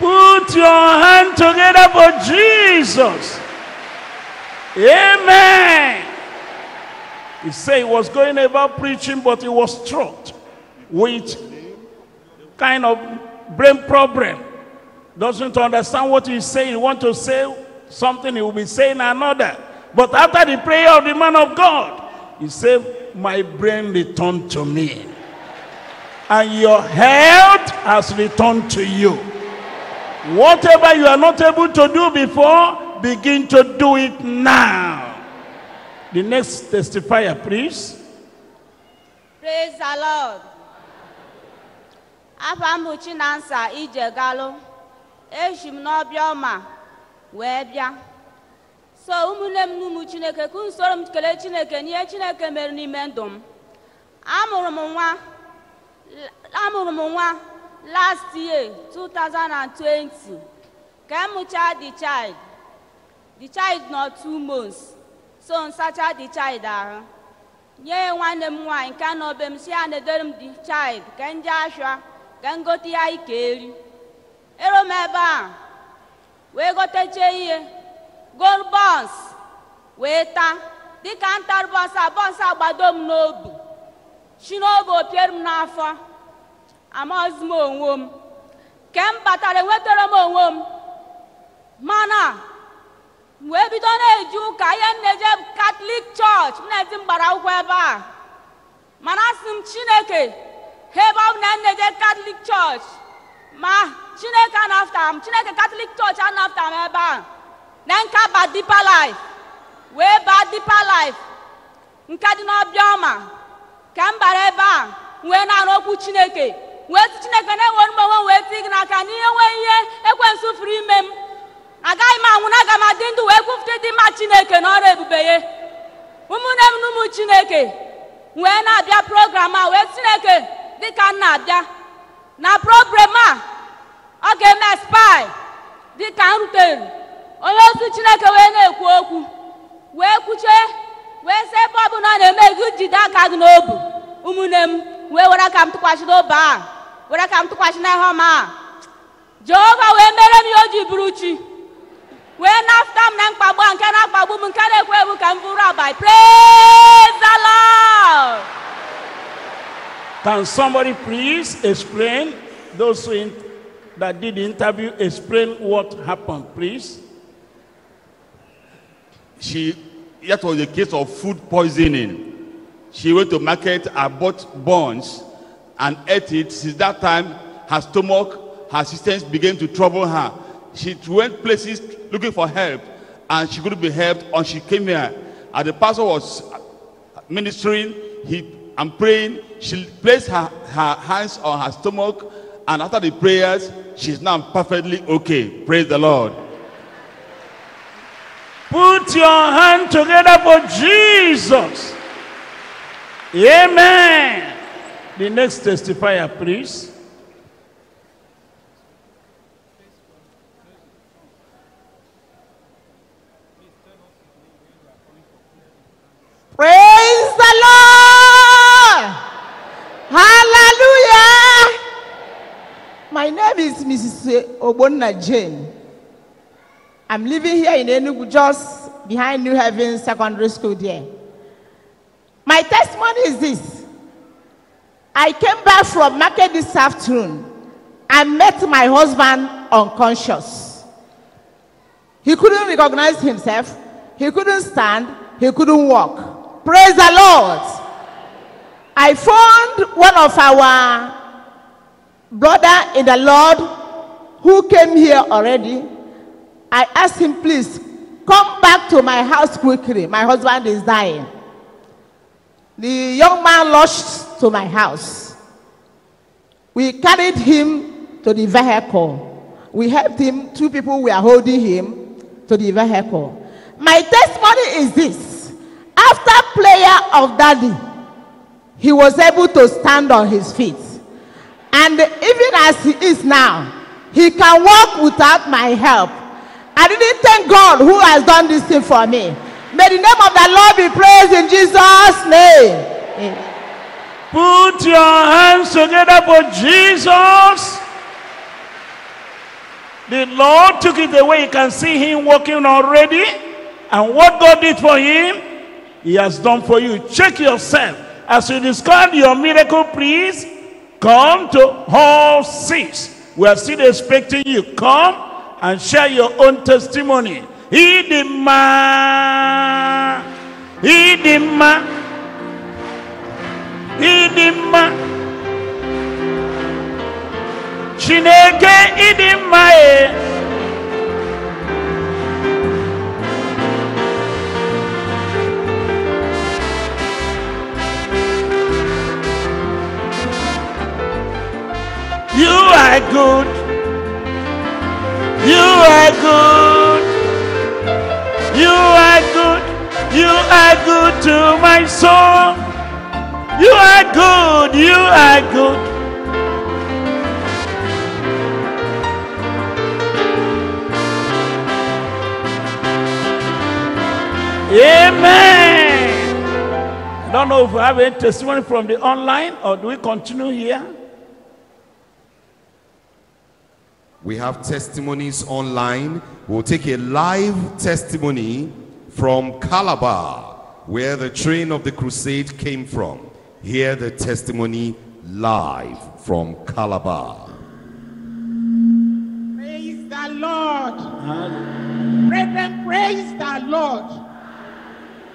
Put your hand together for Jesus. Amen. He said he was going about preaching, but he was struck with kind of brain problem. Doesn't understand what he's saying. He want to say something, he will be saying another. But after the prayer of the man of God, he said, My brain returned to me. And your health has returned to you. Whatever you are not able to do before, begin to do it now. The next testifier, please. Praise the Lord. Afa m bụ Chinansa Ijegalụ. Eji m n'ọbịa ọma. So ụmụnne m na ụmụ Chineke ka unu soro m kelee Chineke n'ihe Chineke mere n'ime ndụ m. Amụrụ m nwa last year 2020 ka m mụchaa the child. The child nọ two months. So nsacha the child ahụ. nye nwanne m nwaanyị nke nọ be m si ya na-edere m the child ka m jee ka m ya ike eri ero m ebe a wee gotechie ihe gol bọns wee taa dịka m tara bọns a bọns agbado m n'obu si n'obu opiere m n'afọ amaghịzi m onwe m ke m batara enwetara m onwe m mana wee bido na-eji ụka ihe m na-eje katọlik chọọchị m na-eti m gbara akwụkwọ ebe a. Mana asị m chineke ha ebe ọ bụ na m na-eje katọlik chọọchị ma chineke anafta m. Chineke katọlik chọọchị anafta m ebe a. Na nka ba dipa wee baa dipa laif nke dị n'ọbịa ọma ka m bara ebe a wee na-arụ okwu chineke. Wee tụ chineke na-enwere m onwe m wee tị gị n'aka n'ihe nwee ihe ekwensu furu ime m. Agaghị m anwụ na aga m adị ndụ wee kwupụta ịdị mma chineke na ọrụ ebube ya. Ụmụnne m na ụmụ chineke wee na-abịa program a wee chineke dịka m na-abịa. Na program a ọ ga-eme spai dịka m rutere. Onye ozi chineke wee na-ekwu okwu wee kwuchie wee sị ebe ọ na-eme gị jide aka gị n'obu. Ụmụnne m wee were aka m tụkwasị n'obe a. were aka m tụkwasị n'ihe ọma a jehova wee mere m ihe o ji bụrụ chi wee nafta m na mkpagbu a nke na-akpagbu m nke na-ekwu ekwu ka m bụrụ abalị praise the lord! Can somebody please explain, those who in, that did the interview, explain what happened, please? She, that was a case of food poisoning. She went to market, and bought buns and ate it. Since that time, her stomach, her systems began to trouble her. She went places looking for help and she couldn't be helped and she came here. And the pastor was ministering, he and praying. She placed her, her hands on her stomach and after the prayers, she's now perfectly okay. Praise the Lord. Put your hand together for Jesus. Amen. The next testifier, please. Praise the Lord! Hallelujah! My name is Mrs. Obonna Jane. I'm living here in Enugu, just behind New Haven Secondary School there. My testimony is this. I came back from market this afternoon I met my husband unconscious. He couldn't recognize himself, he couldn't stand, he couldn't walk. Praise the Lord. I found one of our brother in the Lord who came here already. I asked him, please come back to my house quickly. My husband is dying. The young man rushed to my house. We carried him to the vehicle. We helped him, two people were holding him to the vehicle. My testimony is this after prayer of daddy, he was able to stand on his feet. And even as he is now, he can walk without my help. I didn't thank God who has done this thing for me. May the name of the Lord be praised in Jesus' name. Put your hands together for Jesus. The Lord took it away. You can see him walking already. And what God did for him, he has done for you. Check yourself. As you discard your miracle, please come to Hall 6. We are still expecting you. Come and share your own testimony. Idima. Idima. Idima. Chineke idima e. You are good. You are good. You are good. You are good to my soul. You are good. You are good. Amen. I don't know if we have any testimony from the online or do we continue here? We have testimonies online. We'll take a live testimony from Calabar, where the train of the crusade came from. Hear the testimony live from Calabar. Praise the Lord. Brethren, praise the Lord.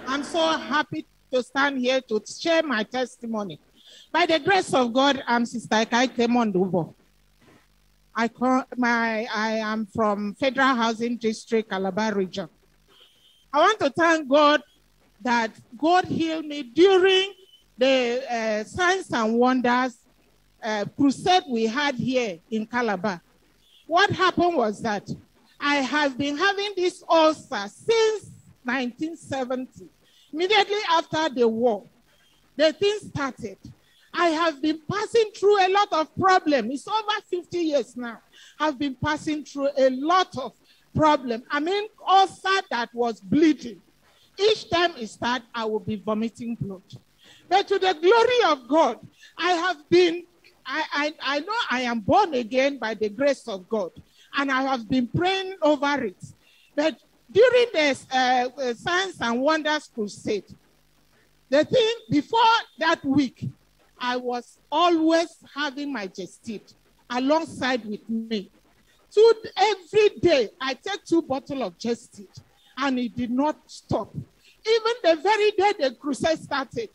I'm so happy to stand here to share my testimony. By the grace of God, I'm Sister Kaite Mondubo. I, my, I am from Federal Housing District, Calabar region. I want to thank God that God healed me during the uh, Signs and Wonders uh, crusade we had here in Calabar. What happened was that I have been having this ulcer since 1970. Immediately after the war, the thing started. I have been passing through a lot of problems. It's over 50 years now. I've been passing through a lot of problems. I mean, ulcer that was bleeding. Each time it starts, I will be vomiting blood. But to the glory of God, I have been, I, I, I know I am born again by the grace of God. And I have been praying over it. But during the uh, uh, Signs and Wonders Crusade, the thing before that week, I was always having my Gestid alongside with me. So every day, I take two bottles of Gestid, and it did not stop. Even the very day the crusade started,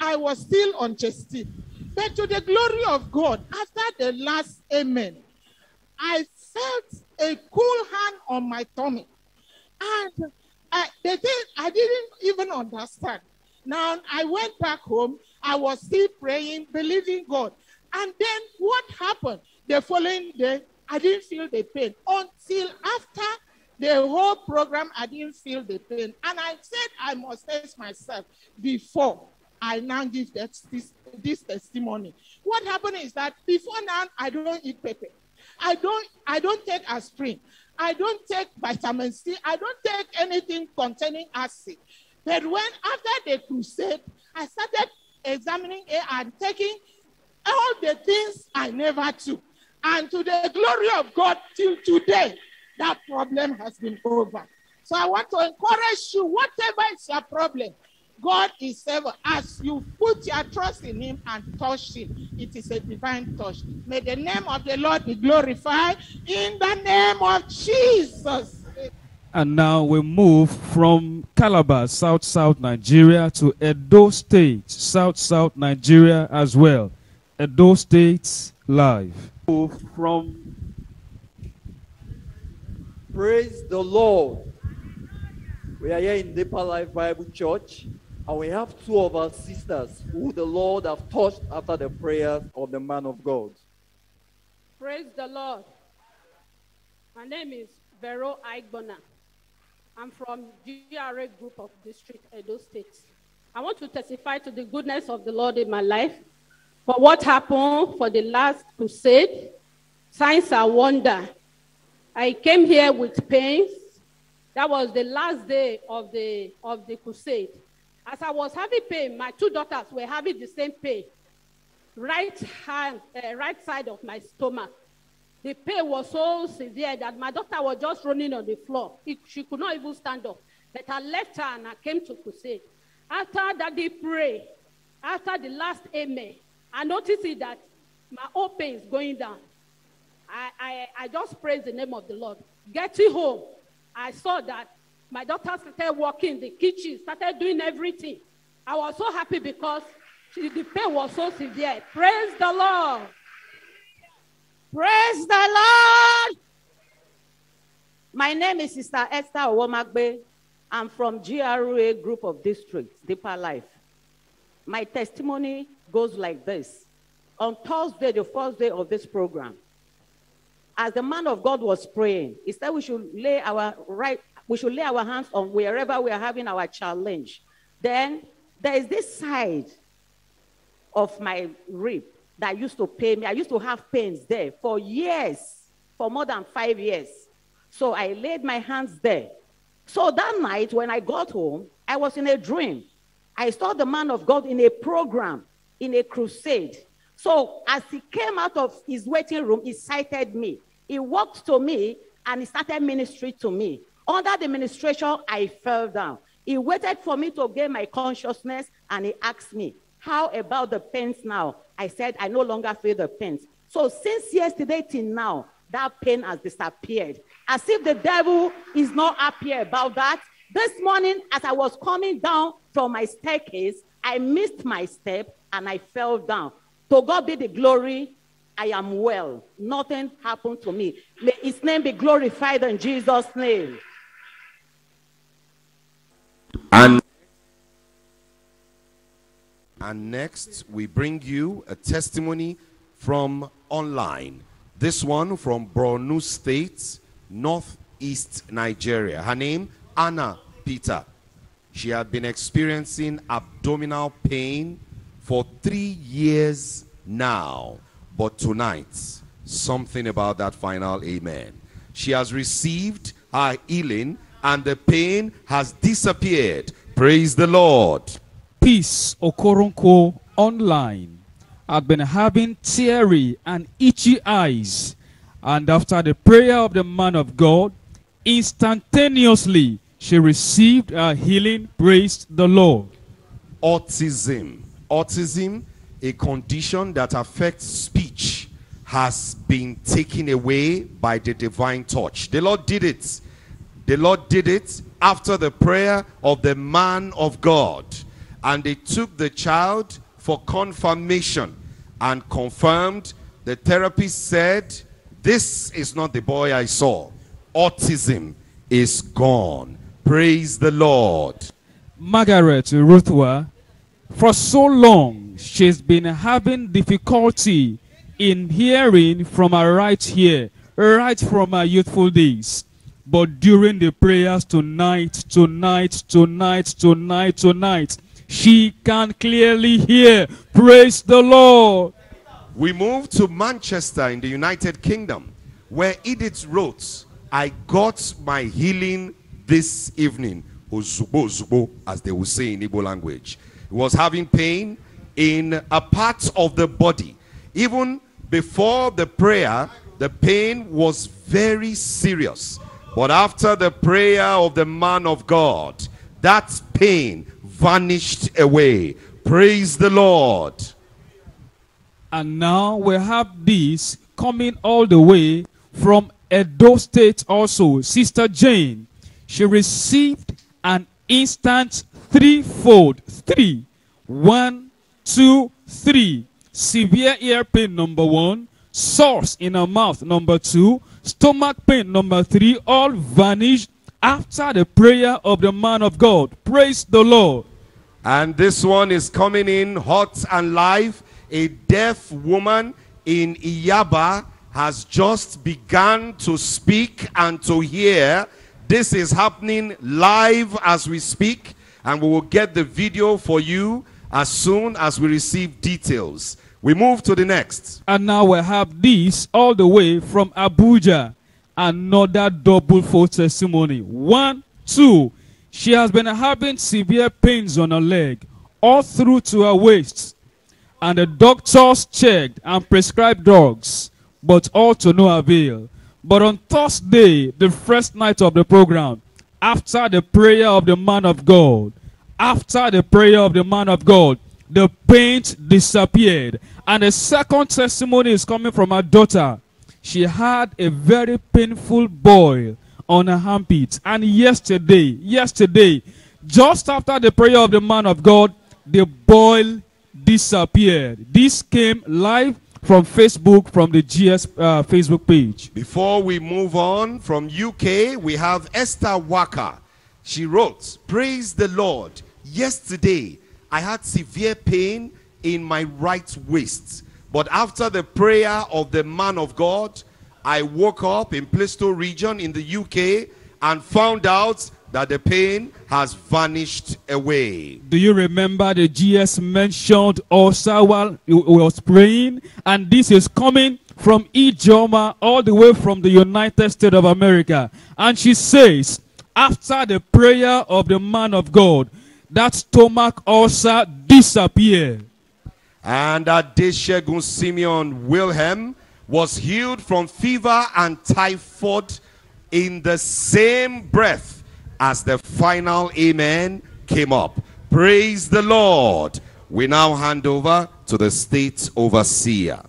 I was still on Gestid. But to the glory of God, after the last amen, I felt a cool hand on my tummy. And I, the thing I didn't even understand. Now I went back home. I was still praying, believing God. And then what happened? The following day, I didn't feel the pain until after the whole program. I didn't feel the pain, and I said I must test myself before I now give that, this, this testimony. What happened is that before now, I don't eat pepper. I don't. I don't take aspirin. I don't take vitamin C. I don't take anything containing acid. But when after the crusade, I started examining it and taking all the things I never took. And to the glory of God, till today, that problem has been over. So I want to encourage you, whatever is your problem, God is able. As you put your trust in Him and touch Him, it is a divine touch. May the name of the Lord be glorified in the name of Jesus. And now we move from Calabar, South South Nigeria, to Edo State, South South Nigeria as well. Edo State live. Move from Praise the Lord. We are here in Deeper Life Bible Church, and we have two of our sisters who the Lord have touched after the prayers of the man of God. Praise the Lord. My name is Vero Aigbona. I'm from GRA Group of District Edo State. I want to testify to the goodness of the Lord in my life, for what happened for the last crusade, signs and wonder. I came here with pains. That was the last day of the, of the crusade. As I was having pain, my two daughters were having the same pain. Right hand, uh, right side of my stomach. The pain was so severe that my daughter was just running on the floor. It, she could not even stand up. But I left her and I came to crusade. After that they pray, after the last amen, I noticed that my own pain is going down. I, I, I just praise the name of the Lord. Getting home, I saw that my daughter started walking in the kitchen, started doing everything. I was so happy because she, the pain was so severe. Praise the Lord. Praise the Lord. My name is Sister Esther Owomagbe. I'm from GRA Group of Districts, Deeper Life. My testimony goes like this. On Thursday, the first day of this program, as the man of God was praying, he said we should lay our right, we should lay our hands on wherever we are having our challenge. Then there is this side of my rib that used to pay me. I used to have pains there for years, for more than five years. So I laid my hands there. So that night, when I got home, I was in a dream. I saw the man of God in a program, in a crusade. So as he came out of his waiting room, he sighted me. He walked to me and he started ministry to me. Under the ministration, I fell down. He waited for me to gain my consciousness and he asked me, How about the pains now? I said, I no longer feel the pains. So since yesterday till now, that pain has disappeared. As if the devil is not happy about that. This morning, as I was coming down from my staircase, I missed my step and I fell down. To God be the glory. I am well. Nothing happened to me. May his name be glorified in Jesus' name. And and next, we bring you a testimony from online. This one from Borno State, northeast Nigeria. Her name, Anna Peter. She had been experiencing abdominal pain for three years now. But tonight, something about that final amen. She has received her healing and the pain has disappeared. Praise the Lord. Peace Okoronko online had been having teary and itchy eyes. And after the prayer of the man of God, instantaneously she received her healing. Praise the Lord. Autism. Autism, a condition that affects speech, has been taken away by the divine touch. The Lord did it. The Lord did it after the prayer of the man of God. And they took the child for confirmation and confirmed. The therapist said, This is not the boy I saw. Autism is gone. Praise the Lord. Margaret Ruthwa, for so long she's been having difficulty in hearing from her right ear, right from her youthful days. But during the prayers tonight, tonight, tonight, tonight, tonight, she can clearly hear. Praise the Lord. We moved to Manchester in the United Kingdom, where Edith wrote, I got my healing this evening. Ozubo, zubo, as they will say in Igbo language. He was having pain in a part of the body. Even before the prayer, the pain was very serious. But after the prayer of the man of God, that pain vanished away. Praise the Lord. And now we have this coming all the way from Edo State also. Sister Jane, she received an instant threefold. Three. One, two, three. Severe ear pain, number one. Sores in her mouth, number two. Stomach pain, number three. All vanished after the prayer of the man of God. Praise the Lord. And this one is coming in hot and live. A deaf woman in Iyaba has just begun to speak and to hear. This is happening live as we speak, and we will get the video for you as soon as we receive details. We move to the next. And now we have this all the way from Abuja. Another double full testimony. One, two. She has been having severe pains on her leg, all through to her waist. And the doctors checked and prescribed drugs, but all to no avail. But on Thursday, the first night of the program, after the prayer of the man of God, after the prayer of the man of God, the pain disappeared. And the second testimony is coming from her daughter. She had a very painful boil on her armpit. And yesterday, yesterday, just after the prayer of the man of God, the boil disappeared. This came live from Facebook, from the GS uh, Facebook page. Before we move on from UK, we have Esther Waka. She wrote, Praise the Lord. Yesterday, I had severe pain in my right waist. But after the prayer of the man of God, I woke up in Plaistow region in the UK and found out that the pain has vanished away. Do you remember the GS mentioned also while he was praying? And this is coming from Ijoma all the way from the United States of America. And she says, after the prayer of the man of God, that stomach ulcer disappeared. And Adeshegun Simeon Wilhelm was healed from fever and typhoid in the same breath as the final amen came up. Praise the Lord. We now hand over to the state overseer.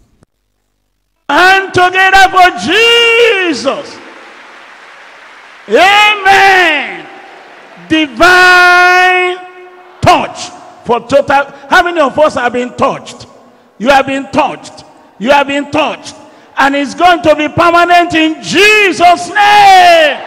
And together for Jesus. Amen. Divine touch for total. How many of us have been touched? You have been touched. You have been touched. And it's going to be permanent in Jesus' name.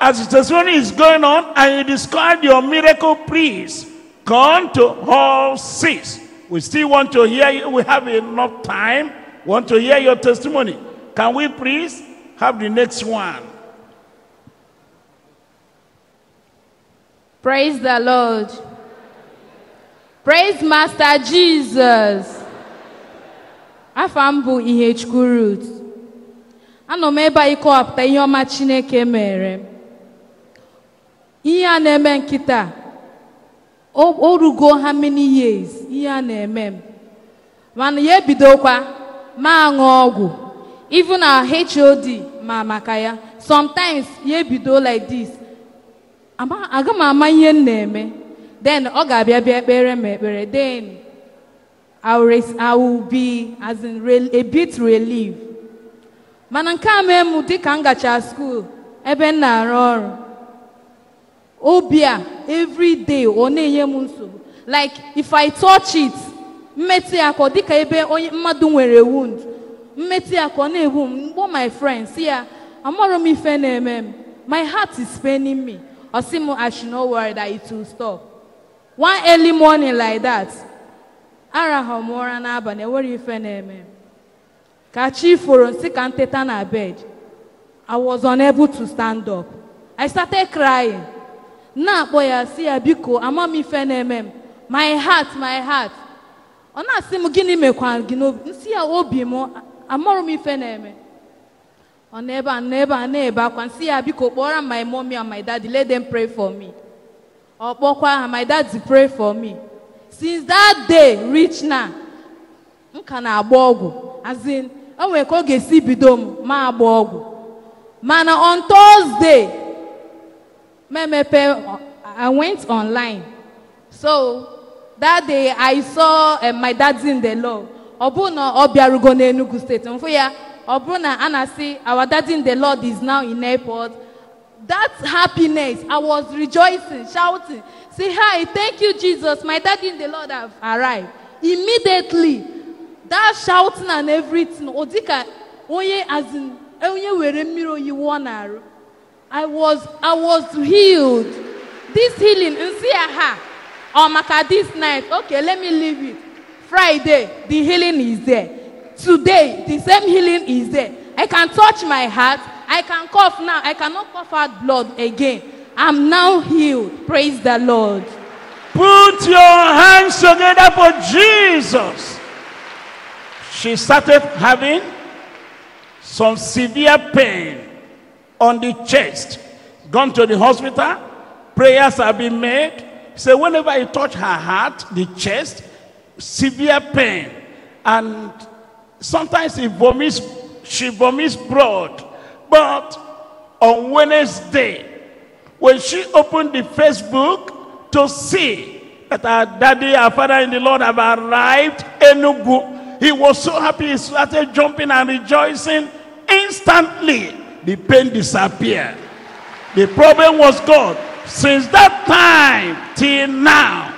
As the testimony is going on, and you describe your miracle, please gone to all six. We still want to hear you. We have enough time. Want to hear your testimony. Can we please have the next one? Praise the Lord. Praise Master Jesus. Afa m bụ Ihechukwu Ruth. Anọ m ebe a ịkọwapụta ihe ọma Chineke mere. Ihe a na-eme nkịta, o rugo how many years ihe a na-eme m. Mana ya ebidokwa ma aṅụ ọgwụ. Even our HOD ma maka ya. Sometimes ya ebido like this. Aga m ama ihe m na-eme then ọ ga-abịa bịa ekpere m ekpere then I will, I will be as in rel- a bit relieved. Mana nke a mee m dịka m gacha school ebe m na-arụ ọrụ obi a every day ọ na-enye m nsogbu like if I touch it mmetụ ya ka ọ dịka ebe onye mmadụ nwere wound. Mmetụ ya ka ọ na-egbu m my friend si ya. Amarọ m ife na-eme m my heart is paining me. Ọ sị m I should not worry that it will stop. One early morning like that arahụ m ụra n'abalị enwere ife na-eme. Ka chi foro nsị ka m na bed. I was unable to stand up. I started crying. Na-akpọ ya si ya biko ama m ife na-eme m. My heart my heart. Ọ na-asị m gịnị mekwa gị? N'obi nsị ya obi m amarọ m ife na-eme. Ọ n'ebe a n'ebe a na-ebe akwa nsị ya biko kpọrọ my mommy and my daddy. Let them pray for me. Ọ kpọkwa ha my daddy pray for me. Since that day reach now m ka na-agba ọgwụ as in o nwere ka ọ ga-esi bido m ma agba ọgwụ mana on Thursday memepe I went online. So that day I saw uh, my dad's in the law. Ọ bụrụ na ọ bịarugo n'Enugu steeti, mfụ ya, ọ bụrụ na a na-asị our daddy in the Lord is now in airport. That happiness, I was rejoicing, shouting, say, hi, thank you, Jesus, my daddy in the Lord have arrived. Immediately, that shouting and everything, ọ dịka onye as in, onye were oyi wụọ n'arụ. I was, I was healed. This healing, nsị ya ha, ọ maka this night, okay, let me leave it. Friday, the healing is there. Today, the same healing is there. I can touch my heart. I can cough now. I cannot cough out blood again. I'm now healed. Praise the Lord. Put your hands together for Jesus. She started having some severe pain on the chest. Gone to the hospital. Prayers have been made. So whenever you touch her heart, the chest, severe pain. And sometimes he vomits, she vomits blood. But on Wednesday, when she opened the Facebook to see that her daddy, her father in the Lord have arrived, Enugu, he was so happy he started jumping and rejoicing. Instantly, the pain disappeared. The problem was gone. Since that time till now,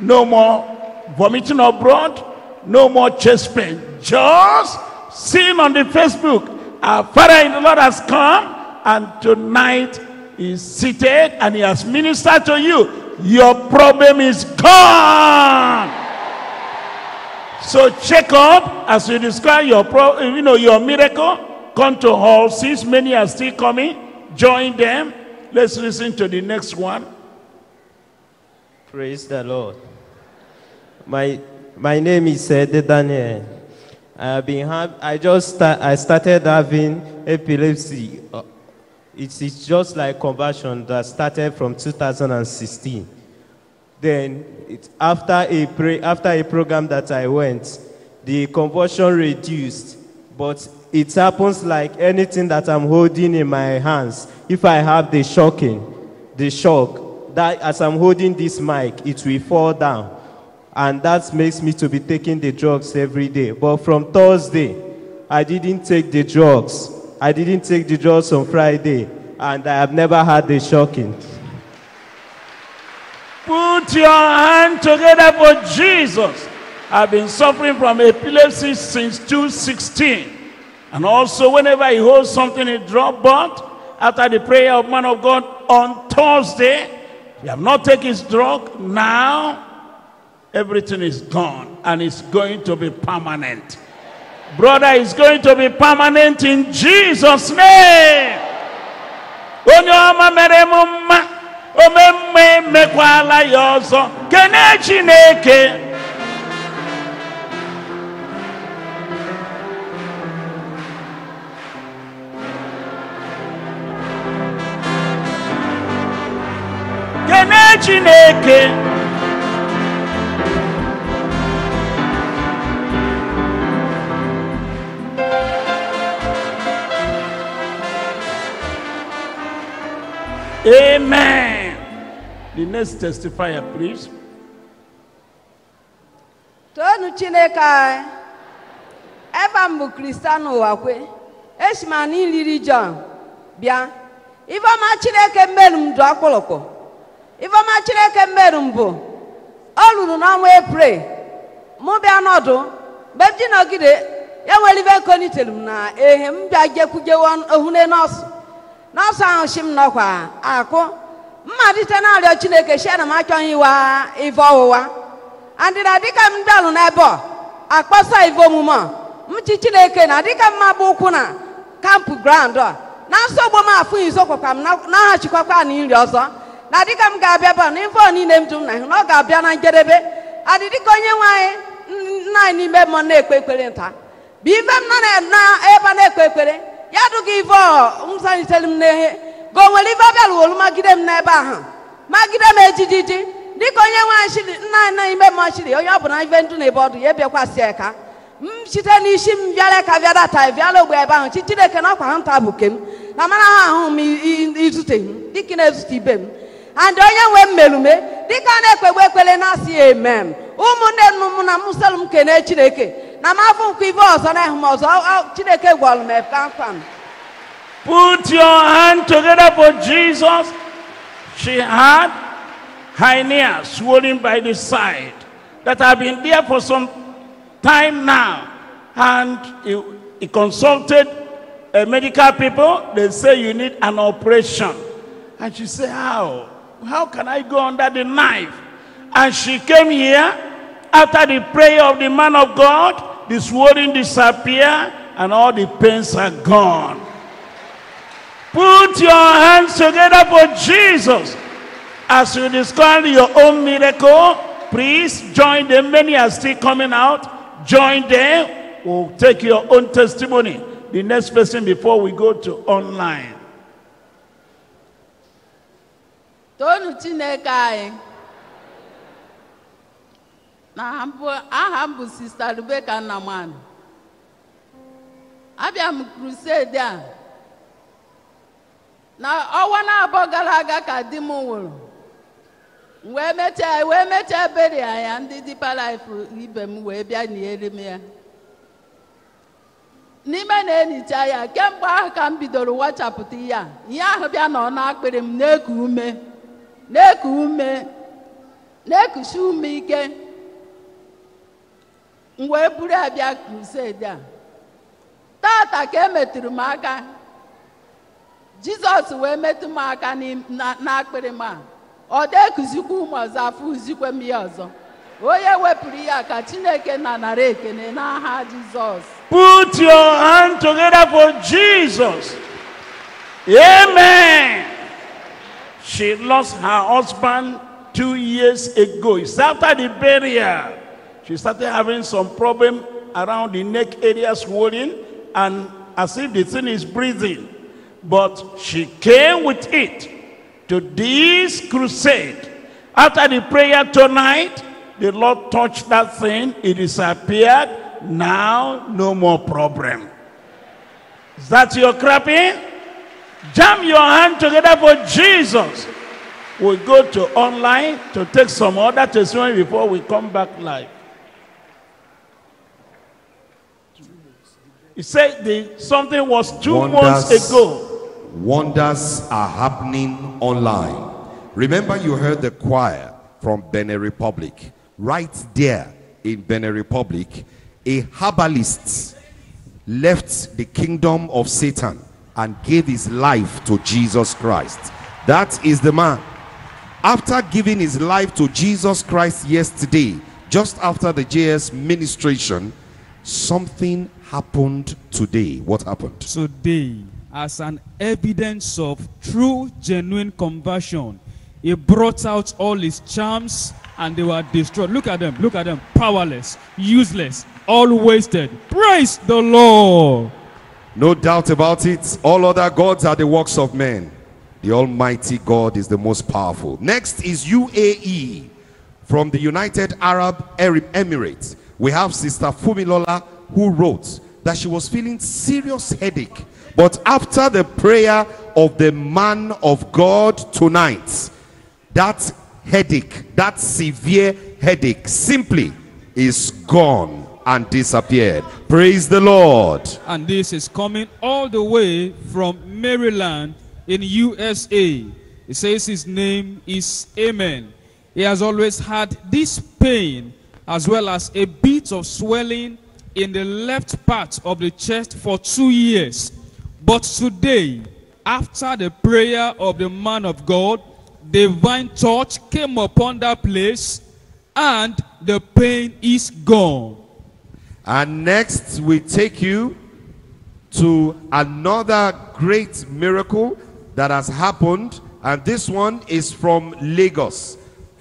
no more vomiting blood, no more chest pain. Just seeing on the Facebook, our Father in the Lord has come, and tonight is seated and he has ministered to you. Your problem is gone. So check up as you describe your pro, you know your miracle. Come to hall since many are still coming. Join them. Let's listen to the next one. Praise the Lord. My my name is Ede Daniel. I have been have, I just I started having epilepsy. Uh, It's, it's just like conversion that started from 2016. Then it, after a pray, after a program that I went, the conversion reduced, but it happens like anything that I'm holding in my hands. If I have the shocking, the shock, that as I'm holding this mic, it will fall down. And that makes me to be taking the drugs every day. But from Thursday, I didn't take the drugs. I didn't take the drugs on Friday. And I have never had the shocking. Put your hand together for Jesus. I've been suffering from epilepsy since 2016. And also, whenever he holds something, he drop. But after the prayer of man of God on Thursday, he have not taken his drug. Now, everything is gone and it's going to be permanent. Brother, is going to be permanent in Jesus' name. Amen. The next testifier, please. toonu chineke anyị. Ebe m bụ kristiano ụwakwe esi m ana iliri john. Bịa. Ifeọma chineke mmerụ m dụ ọkpụrụkpụ ifeọma chineke mmerụ m bụ o ruru n'ọnwa eprel. Mụ bịa nọdụ mgbe m ji nọgide ya nwere ibe konitere m na ehe m bịa jekwujewe ohune nọọsụ nọọsụ ahụ si m nọkwa akụ mmalite na-arịọ chineke si na m achọghị ịwa ife ọwụwa. Andịna dịka m bịalụ n'ebe ọ akpọsa ife omume mchi chineke na dịka mma bụ ụkwụ na kampụ grand a na nsogbu m afụ izokwakwa m naghachikwakwa na nri ọzọ na dịka m ga-abịa ba na ife niile m dum na na ọ ga-abịa na njedebe adị dịka onye nwe anyị nna anyị n'ime mmụọ na-ekpe ekpere nta. Bụ ife m na ebe a na-ekpe ekpere ya dụga ife ọ m m n'ehe ga o nwere ife ọ bịalụwolu magide m n'ebe ahụ magide m ejijiji dịka onye nwe nna na ime mmụọ chiri onye ọ bụla ife ndụ na ebe ọdụ ya ebiakwasị eka m site n'isi m bịara ka bịara taa bịara ogbe ebe ahụ chi chineke na ọkwa ha nta bụ ke m. Na mara ha ahụ m izute m dịka ị ibe m. And onye nwe m melume dịka a na-ekpegbu ekpere na-asị ya emem ụmụnne nnu m na mụsalụ m kene chineke Put your hand together for Jesus. She had hernia swollen by the side that have been there for some time now. And he, he consulted uh, medical people. They say you need an operation. And she said, how? How can I go under the knife? And she came here after the prayer of the man of God. The swelling disappear and all the pains are gone. Put your hands together for Jesus. As you discover your own miracle, please join them. Many are still coming out. Join them. We'll take your own testimony. The next person before we go to online. Aha m bụ sista rebeka nnamani abịa m krusedi a. Na ọnwa na-abụọ gara aga ka di m nwụrụ wee mechaa wee mechaa beri ya ndị dipa laif ibe m wee bịa niere m ya. N'ime na-enyicha ya kemgbe ahụ ka m bidoro wachapụta a ihe ahụ bịa nọ n'akpịrị m na-eku ume na-eku ume na-ekuchi ume ike. M wee buru abịa krusedi a tata ka emetụrụ m aka jizọs wee metụ m aka n'akpịrị m a ọ da-ekuzikwa ụmụ ọzọ afọ uzikwe m ya ọzọ onye wepụrụ ya ka chineke na nara ekene n'aha jizọs Put your hand together for Jesus. Amen. She lost her husband two years ago. It's after the burial. She started having some problem around the neck area swelling and as if the thing is breathing. But she came with it to this crusade. After the prayer tonight, the Lord touched that thing. It disappeared. Now, no more problem. Is that your clapping? Jam your hand together for Jesus. We'll go to online to take some other testimony before we come back live. He said the, something was two months ago. Wonders are happening online. Remember, you heard the choir from Benin Republic. Right there in Benin Republic, a herbalist left the kingdom of Satan and gave his life to Jesus Christ. That is the man. After giving his life to Jesus Christ yesterday, just after the GS ministration, something happened today. What happened? Today, as an evidence of true, genuine conversion, he brought out all his charms and they were destroyed. Look at them, look at them, powerless, useless, all wasted. Praise the Lord. No doubt about it. All other gods are the works of men. The Almighty God is the most powerful. Next is UAE from the United Arab Emirates. We have Sister Fumilola who wrote that she was feeling serious headache. But after the prayer of the man of God tonight, that headache, that severe headache simply is gone and disappeared. Praise the Lord. And this is coming all the way from Maryland in USA. He says his name is Amen. He has always had this pain as well as a bit of swelling in the left part of the chest for two years. But today, after the prayer of the man of God, divine touch came upon that place and the pain is gone. And next, we take you to another great miracle that has happened. And this one is from Lagos.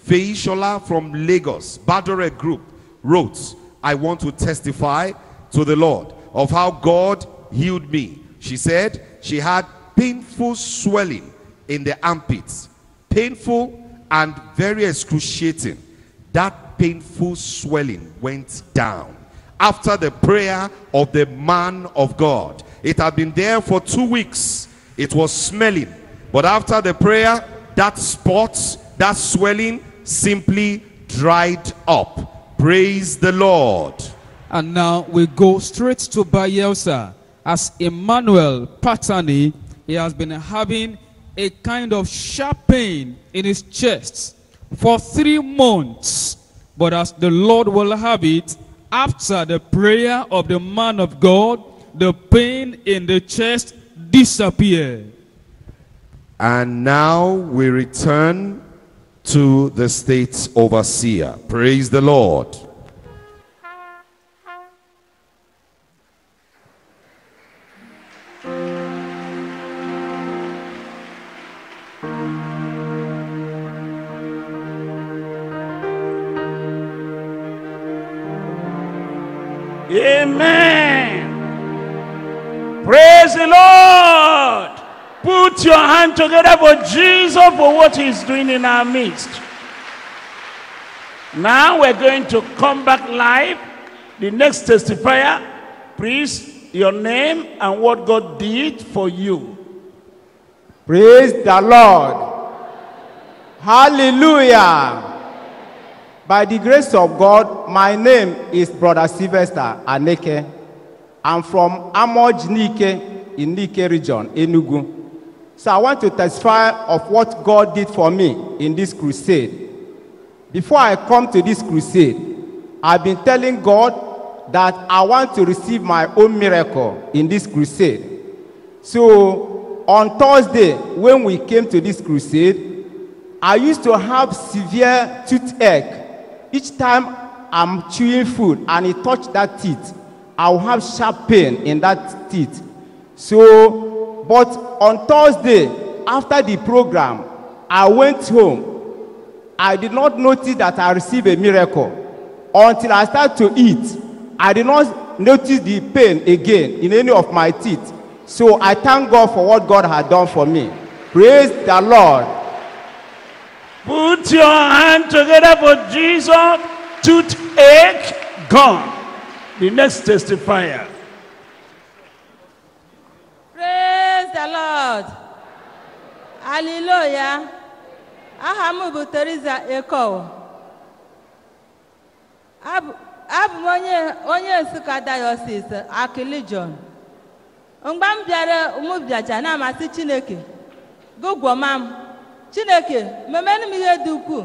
Feishola from Lagos, Badore Group, wrote, I want to testify to the Lord of how God healed me. She said she had painful swelling in the armpits, painful and very excruciating. That painful swelling went down after the prayer of the man of God. It had been there for two weeks. It was smelling. But after the prayer, that spot, that swelling simply dried up. Praise the Lord. And now we go straight to Bayelsa. As Emmanuel Patani, he has been having a kind of sharp pain in his chest for three months. But as the Lord will have it, after the prayer of the man of God, the pain in the chest disappeared. And now we return to the state's overseer. Praise the Lord. Amen. Praise the Lord. Put your hand together for Jesus for what he's doing in our midst. Now we're going to come back live. The next testifier, please, your name and what God did for you. Praise the Lord. Hallelujah. By the grace of God, my name is Brother Sylvester Aneke. I'm from Amoj Nike in Nike region, Enugu. So I want to testify of what God did for me in this crusade. Before I come to this crusade, I've been telling God that I want to receive my own miracle in this crusade. So on Thursday, when we came to this crusade, I used to have severe toothache. Each time I'm chewing food and it touched that teeth, I'll have sharp pain in that teeth. So, but on Thursday, after the program, I went home. I did not notice that I received a miracle until I started to eat. I did not notice the pain again in any of my teeth. So I thank God for what God had done for me. Praise the Lord. Put your hand together for Jesus. Toothache gone. The next testifier. The Lord. Hallelujah. Aha m bụ Teresa Ekow. Abụ m onye Nsụka Diocese Akilijon. Mgbe m bịara ụmụbịaja na-amasị Chineke, gụgwọma m, Chineke memenụ m ihe dị ukwuu.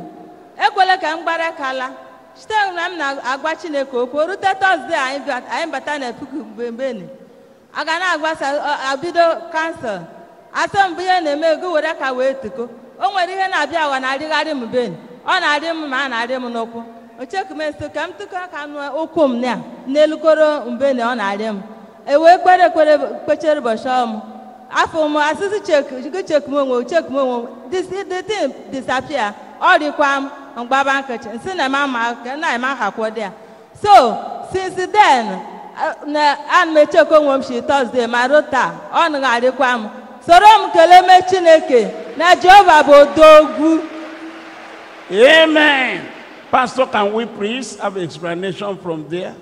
Ekwela ka m gbara kala. Site na m na-agwa Chineke okwu, rute Tọzdee anyị bata na mbeni. A ga na-agbasa ọ- abido kansụl asọ mbụ ihe na-eme ego were ka wee tiko. O nwere ihe na-abịa awa na-arịgharị m ben ọ na-arị m ma a na-arị m n'ụkwụ. Ochekumesi ka m tụkọ ka nụ ụkwụ m na n'elukoro mbeni ọ na-arị m. Ewee kpere ekpere kpechere ụbọchị ọm afọ m asịsị chek chekum onwe chekum onwe dịtin disapia ọ dịkwa m mgbaba nkịchị nsị na ema ma na ema hakwo dị ya so since then na ana m echekwa onwe m shi tọzdee ma ruo taa ọ nagharịkwa m soro m kelee mee chineke na jehova bụ odogwu Amen. Pastor, can we please have explanation from there?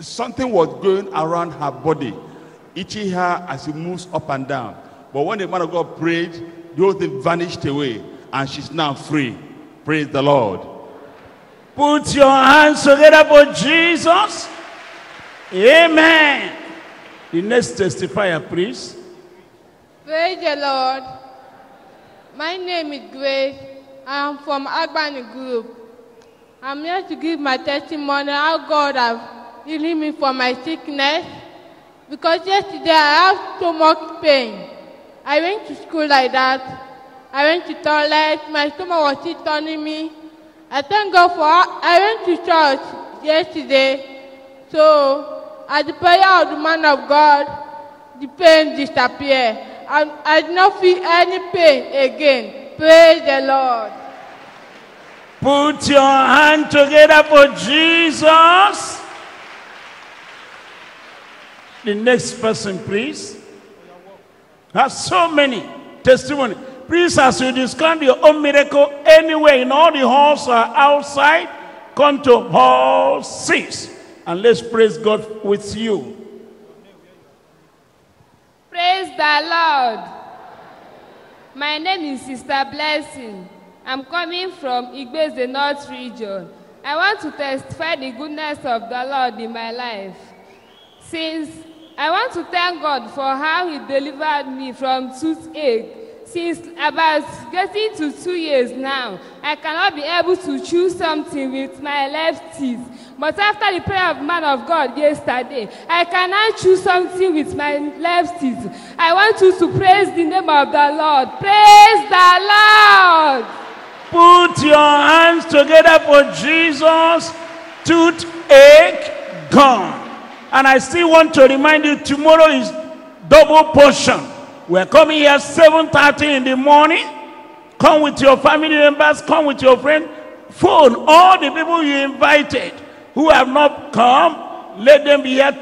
Something was going around her body, itching her as she moves up and down. But when the man of God prayed, the whole thing vanished away, and she's now free. Praise the Lord. Put your hands together for Jesus. Amen. The next testifier, please. Praise the Lord. My name is Grace. I am from Agbani Group. I'm here to give my testimony how God has healed me from my sickness. Because yesterday I have much pain. I went to school like that. I went to toilet. My stomach was still turning me. I thank God for I went to church yesterday. So at the prayer of the man of God, the pain disappeared. And I did not feel any pain again. Praise the Lord. Put your hand together for Jesus. The next person, please. Have so many testimony. Please, as you describe your own miracle anywhere in all the halls or outside, come to hall six and let's praise God with you. Praise the Lord. My name is Sister Blessing. I'm coming from Igbeze North region. I want to testify the goodness of the Lord in my life. Since I want to thank God for how He delivered me from toothache. Since about getting to two years now, I cannot be able to chew something with my left teeth. But after the prayer of man of God yesterday, I cannot chew something with my left teeth. I want you to praise the name of the Lord. Praise the Lord. Put your hands together for Jesus. Toothache gone. And I still want to remind you tomorrow is double portion. We're coming here 7:30 in the morning. Come with your family members, come with your friend. Phone all the people you invited who have not come. Let them be here.